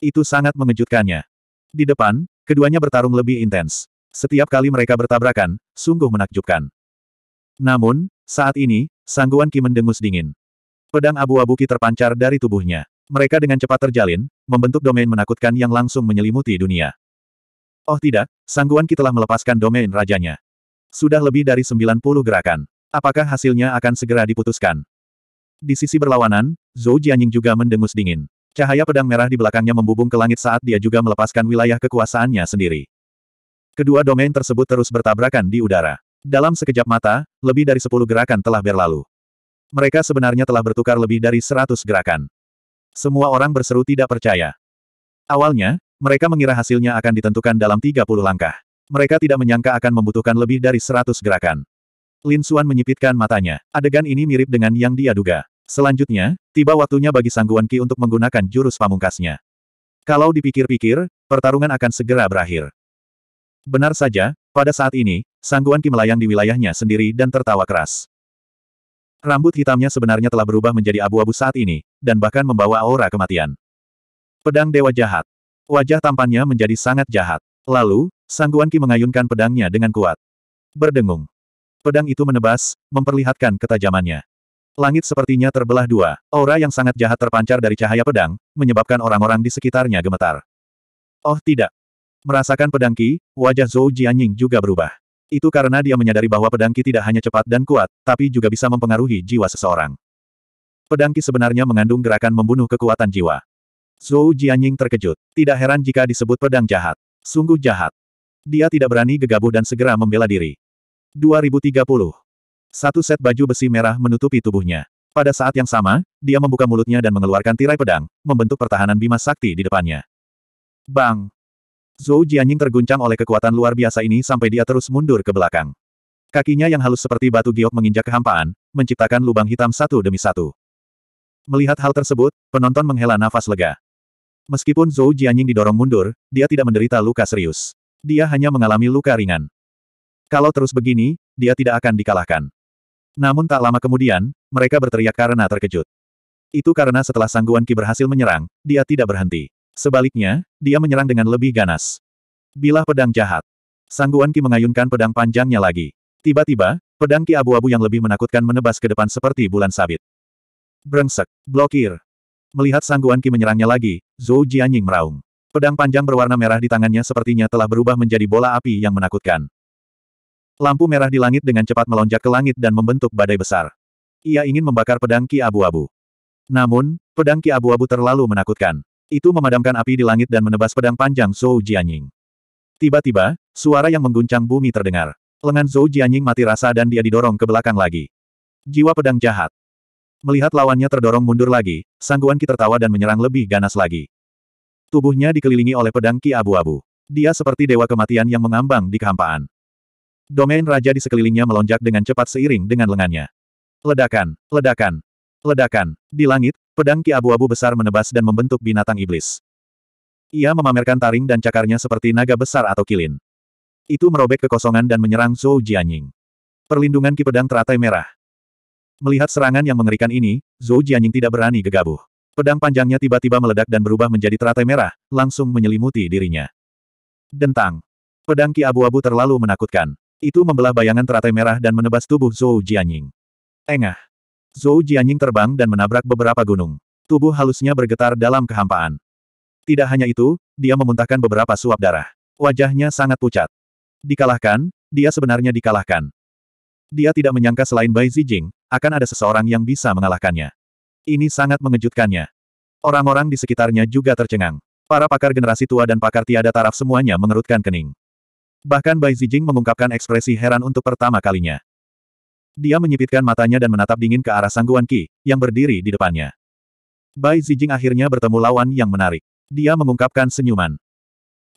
Itu sangat mengejutkannya. Di depan, keduanya bertarung lebih intens. Setiap kali mereka bertabrakan, sungguh menakjubkan. Namun, saat ini, Sangguan Qi mendengus dingin. Pedang abu-abu Qi terpancar dari tubuhnya. Mereka dengan cepat terjalin, membentuk domain menakutkan yang langsung menyelimuti dunia. Oh tidak, Sangguan Ki telah melepaskan domain rajanya. Sudah lebih dari 90 gerakan. Apakah hasilnya akan segera diputuskan? Di sisi berlawanan, Zhou Jianying juga mendengus dingin. Cahaya pedang merah di belakangnya membubung ke langit saat dia juga melepaskan wilayah kekuasaannya sendiri. Kedua domain tersebut terus bertabrakan di udara. Dalam sekejap mata, lebih dari 10 gerakan telah berlalu. Mereka sebenarnya telah bertukar lebih dari 100 gerakan. Semua orang berseru tidak percaya. Awalnya, mereka mengira hasilnya akan ditentukan dalam 30 langkah. Mereka tidak menyangka akan membutuhkan lebih dari 100 gerakan. Lin Xuan menyipitkan matanya. Adegan ini mirip dengan yang dia duga. Selanjutnya, tiba waktunya bagi Sangguan Qi untuk menggunakan jurus pamungkasnya. Kalau dipikir-pikir, pertarungan akan segera berakhir. Benar saja, pada saat ini, Sangguan Qi melayang di wilayahnya sendiri dan tertawa keras. Rambut hitamnya sebenarnya telah berubah menjadi abu-abu saat ini, dan bahkan membawa aura kematian. Pedang Dewa Jahat. Wajah tampannya menjadi sangat jahat. Lalu, Sangguan Qi mengayunkan pedangnya dengan kuat. Berdengung. Pedang itu menebas, memperlihatkan ketajamannya. Langit sepertinya terbelah dua, aura yang sangat jahat terpancar dari cahaya pedang, menyebabkan orang-orang di sekitarnya gemetar. Oh tidak. Merasakan pedang Qi, wajah Zhou Jianying juga berubah. Itu karena dia menyadari bahwa pedang Qi tidak hanya cepat dan kuat, tapi juga bisa mempengaruhi jiwa seseorang. Pedang Qi sebenarnya mengandung gerakan membunuh kekuatan jiwa. Zhou Jianying terkejut. Tidak heran jika disebut pedang jahat. Sungguh jahat. Dia tidak berani gegabah dan segera membela diri. 2030. Satu set baju besi merah menutupi tubuhnya. Pada saat yang sama, dia membuka mulutnya dan mengeluarkan tirai pedang, membentuk pertahanan Bima Sakti di depannya. Bang! Zhou Jianying terguncang oleh kekuatan luar biasa ini sampai dia terus mundur ke belakang. Kakinya yang halus seperti batu giok menginjak kehampaan, menciptakan lubang hitam satu demi satu. Melihat hal tersebut, penonton menghela nafas lega. Meskipun Zhou Jianying didorong mundur, dia tidak menderita luka serius. Dia hanya mengalami luka ringan. Kalau terus begini, dia tidak akan dikalahkan. Namun tak lama kemudian, mereka berteriak karena terkejut. Itu karena setelah Sangguan Qi berhasil menyerang, dia tidak berhenti. Sebaliknya, dia menyerang dengan lebih ganas. Bilah pedang jahat. Sangguan Qi mengayunkan pedang panjangnya lagi. Tiba-tiba, pedang Qi abu-abu yang lebih menakutkan menebas ke depan seperti bulan sabit. Brengsek, blokir. Melihat Sangguan Qi menyerangnya lagi, Zhou Jianying meraung. Pedang panjang berwarna merah di tangannya sepertinya telah berubah menjadi bola api yang menakutkan. Lampu merah di langit dengan cepat melonjak ke langit dan membentuk badai besar. Ia ingin membakar pedang Qi abu-abu. Namun, pedang Qi abu-abu terlalu menakutkan. Itu memadamkan api di langit dan menebas pedang panjang Zhou Jianying. Tiba-tiba, suara yang mengguncang bumi terdengar. Lengan Zhou Jianying mati rasa dan dia didorong ke belakang lagi. Jiwa pedang jahat. Melihat lawannya terdorong mundur lagi, Sangguan Qi tertawa dan menyerang lebih ganas lagi. Tubuhnya dikelilingi oleh pedang Qi abu-abu. Dia seperti dewa kematian yang mengambang di kehampaan. Domain raja di sekelilingnya melonjak dengan cepat seiring dengan lengannya. Ledakan, ledakan, ledakan. Di langit, Pedang ki abu-abu besar menebas dan membentuk binatang iblis. Ia memamerkan taring dan cakarnya seperti naga besar atau kilin. Itu merobek kekosongan dan menyerang Zhou Jianying. Perlindungan ki pedang teratai merah. Melihat serangan yang mengerikan ini, Zhou Jianying tidak berani gegabah. Pedang panjangnya tiba-tiba meledak dan berubah menjadi teratai merah, langsung menyelimuti dirinya. Dentang. Pedang ki abu-abu terlalu menakutkan. Itu membelah bayangan teratai merah dan menebas tubuh Zhou Jianying. Engah. Zhou Jianying terbang dan menabrak beberapa gunung. Tubuh halusnya bergetar dalam kehampaan. Tidak hanya itu, dia memuntahkan beberapa suap darah. Wajahnya sangat pucat. Dikalahkan, dia sebenarnya dikalahkan. Dia tidak menyangka selain Bai Zijing, akan ada seseorang yang bisa mengalahkannya. Ini sangat mengejutkannya. Orang-orang di sekitarnya juga tercengang. Para pakar generasi tua dan pakar tiada taraf semuanya mengerutkan kening. Bahkan Bai Zijing mengungkapkan ekspresi heran untuk pertama kalinya. Dia menyipitkan matanya dan menatap dingin ke arah Sangguan Qi, yang berdiri di depannya. Bai Zijing akhirnya bertemu lawan yang menarik. Dia mengungkapkan senyuman.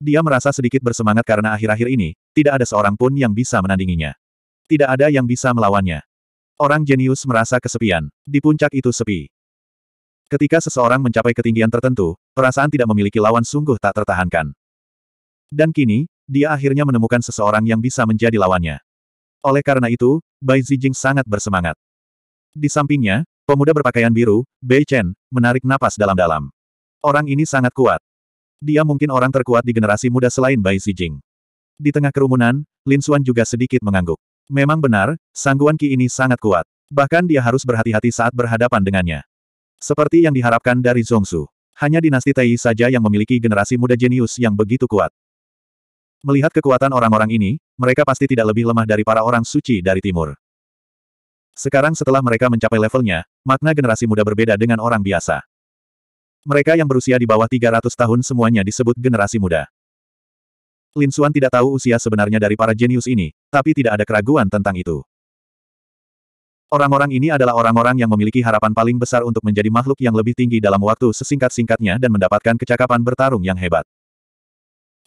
Dia merasa sedikit bersemangat karena akhir-akhir ini, tidak ada seorang pun yang bisa menandinginya. Tidak ada yang bisa melawannya. Orang jenius merasa kesepian. Di puncak itu sepi. Ketika seseorang mencapai ketinggian tertentu, perasaan tidak memiliki lawan sungguh tak tertahankan. Dan kini, dia akhirnya menemukan seseorang yang bisa menjadi lawannya. Oleh karena itu, Bai Zijing sangat bersemangat. Di sampingnya, pemuda berpakaian biru, Bei Chen, menarik napas dalam-dalam. Orang ini sangat kuat. Dia mungkin orang terkuat di generasi muda selain Bai Zijing. Di tengah kerumunan, Lin Xuan juga sedikit mengangguk. Memang benar, Sangguan Qi ini sangat kuat. Bahkan dia harus berhati-hati saat berhadapan dengannya. Seperti yang diharapkan dari Zhongsu. Hanya dinasti Tai saja yang memiliki generasi muda jenius yang begitu kuat. Melihat kekuatan orang-orang ini, mereka pasti tidak lebih lemah dari para orang suci dari timur. Sekarang setelah mereka mencapai levelnya, makna generasi muda berbeda dengan orang biasa. Mereka yang berusia di bawah 300 tahun semuanya disebut generasi muda. Lin Xuan tidak tahu usia sebenarnya dari para jenius ini, tapi tidak ada keraguan tentang itu. Orang-orang ini adalah orang-orang yang memiliki harapan paling besar untuk menjadi makhluk yang lebih tinggi dalam waktu sesingkat-singkatnya dan mendapatkan kecakapan bertarung yang hebat.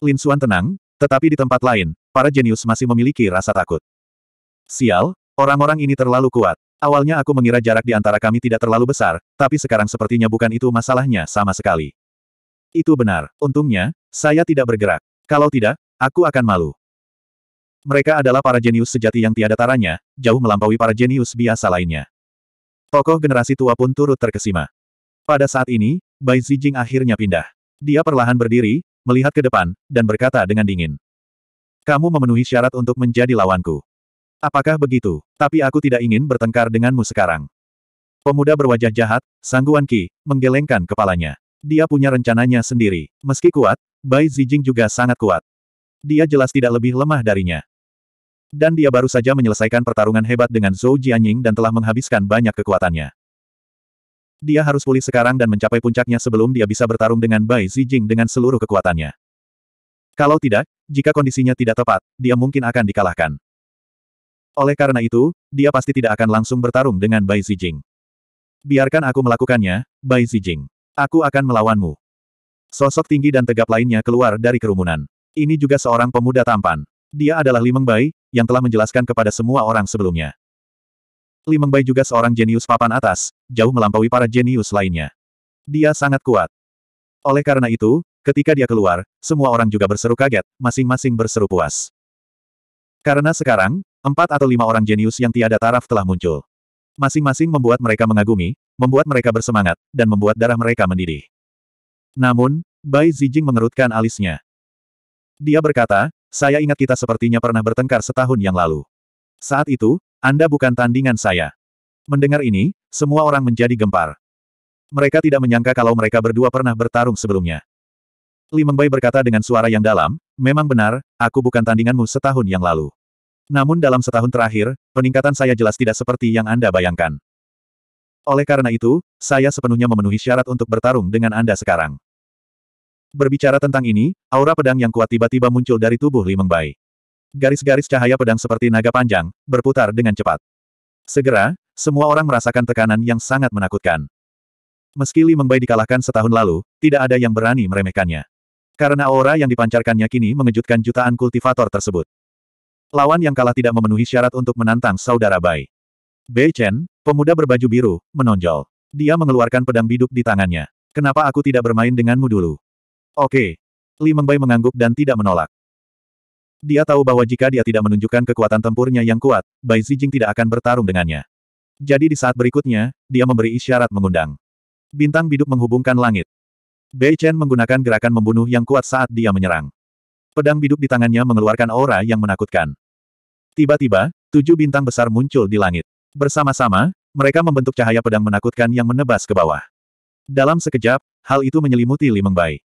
Lin Xuan tenang, tetapi di tempat lain, para jenius masih memiliki rasa takut. Sial, orang-orang ini terlalu kuat. Awalnya aku mengira jarak di antara kami tidak terlalu besar, tapi sekarang sepertinya bukan itu masalahnya sama sekali. Itu benar. Untungnya, saya tidak bergerak. Kalau tidak, aku akan malu. Mereka adalah para jenius sejati yang tiada taranya, jauh melampaui para jenius biasa lainnya. Tokoh generasi tua pun turut terkesima. Pada saat ini, Bai Zijing akhirnya pindah. Dia perlahan berdiri, melihat ke depan, dan berkata dengan dingin. Kamu memenuhi syarat untuk menjadi lawanku. Apakah begitu? Tapi aku tidak ingin bertengkar denganmu sekarang. Pemuda berwajah jahat, Sangguan Qi, menggelengkan kepalanya. Dia punya rencananya sendiri. Meski kuat, Bai Zijing juga sangat kuat. Dia jelas tidak lebih lemah darinya. Dan dia baru saja menyelesaikan pertarungan hebat dengan Zhou Jianying dan telah menghabiskan banyak kekuatannya. Dia harus pulih sekarang dan mencapai puncaknya sebelum dia bisa bertarung dengan Bai Zijing dengan seluruh kekuatannya. Kalau tidak, jika kondisinya tidak tepat, dia mungkin akan dikalahkan. Oleh karena itu, dia pasti tidak akan langsung bertarung dengan Bai Zijing. Biarkan aku melakukannya, Bai Zijing. Aku akan melawanmu. Sosok tinggi dan tegap lainnya keluar dari kerumunan. Ini juga seorang pemuda tampan. Dia adalah Limeng Bai, yang telah menjelaskan kepada semua orang sebelumnya. Limeng Bai juga seorang jenius papan atas, jauh melampaui para jenius lainnya. Dia sangat kuat. Oleh karena itu, ketika dia keluar, semua orang juga berseru kaget, masing-masing berseru puas. Karena sekarang, empat atau lima orang jenius yang tiada taraf telah muncul. Masing-masing membuat mereka mengagumi, membuat mereka bersemangat, dan membuat darah mereka mendidih. Namun, Bai Zijing mengerutkan alisnya. Dia berkata, saya ingat kita sepertinya pernah bertengkar setahun yang lalu. Saat itu, Anda bukan tandingan saya. Mendengar ini, semua orang menjadi gempar. Mereka tidak menyangka kalau mereka berdua pernah bertarung sebelumnya. Li Mengbai berkata dengan suara yang dalam, memang benar, aku bukan tandinganmu setahun yang lalu. Namun dalam setahun terakhir, peningkatan saya jelas tidak seperti yang Anda bayangkan. Oleh karena itu, saya sepenuhnya memenuhi syarat untuk bertarung dengan Anda sekarang. Berbicara tentang ini, aura pedang yang kuat tiba-tiba muncul dari tubuh Li Mengbai. Garis-garis cahaya pedang seperti naga panjang, berputar dengan cepat. Segera, semua orang merasakan tekanan yang sangat menakutkan. Meski Li Mengbai dikalahkan setahun lalu, tidak ada yang berani meremehkannya. Karena aura yang dipancarkannya kini mengejutkan jutaan kultivator tersebut. Lawan yang kalah tidak memenuhi syarat untuk menantang saudara Bai. Bei Chen, pemuda berbaju biru, menonjol. Dia mengeluarkan pedang biduk di tangannya. Kenapa aku tidak bermain denganmu dulu? Oke. Li Mengbai mengangguk dan tidak menolak. Dia tahu bahwa jika dia tidak menunjukkan kekuatan tempurnya yang kuat, Bai Zijing tidak akan bertarung dengannya. Jadi di saat berikutnya, dia memberi isyarat mengundang. Bintang biduk menghubungkan langit. Bei Chen menggunakan gerakan membunuh yang kuat saat dia menyerang. Pedang biduk di tangannya mengeluarkan aura yang menakutkan. Tiba-tiba, tujuh bintang besar muncul di langit. Bersama-sama, mereka membentuk cahaya pedang menakutkan yang menebas ke bawah. Dalam sekejap, hal itu menyelimuti Li Mengbai.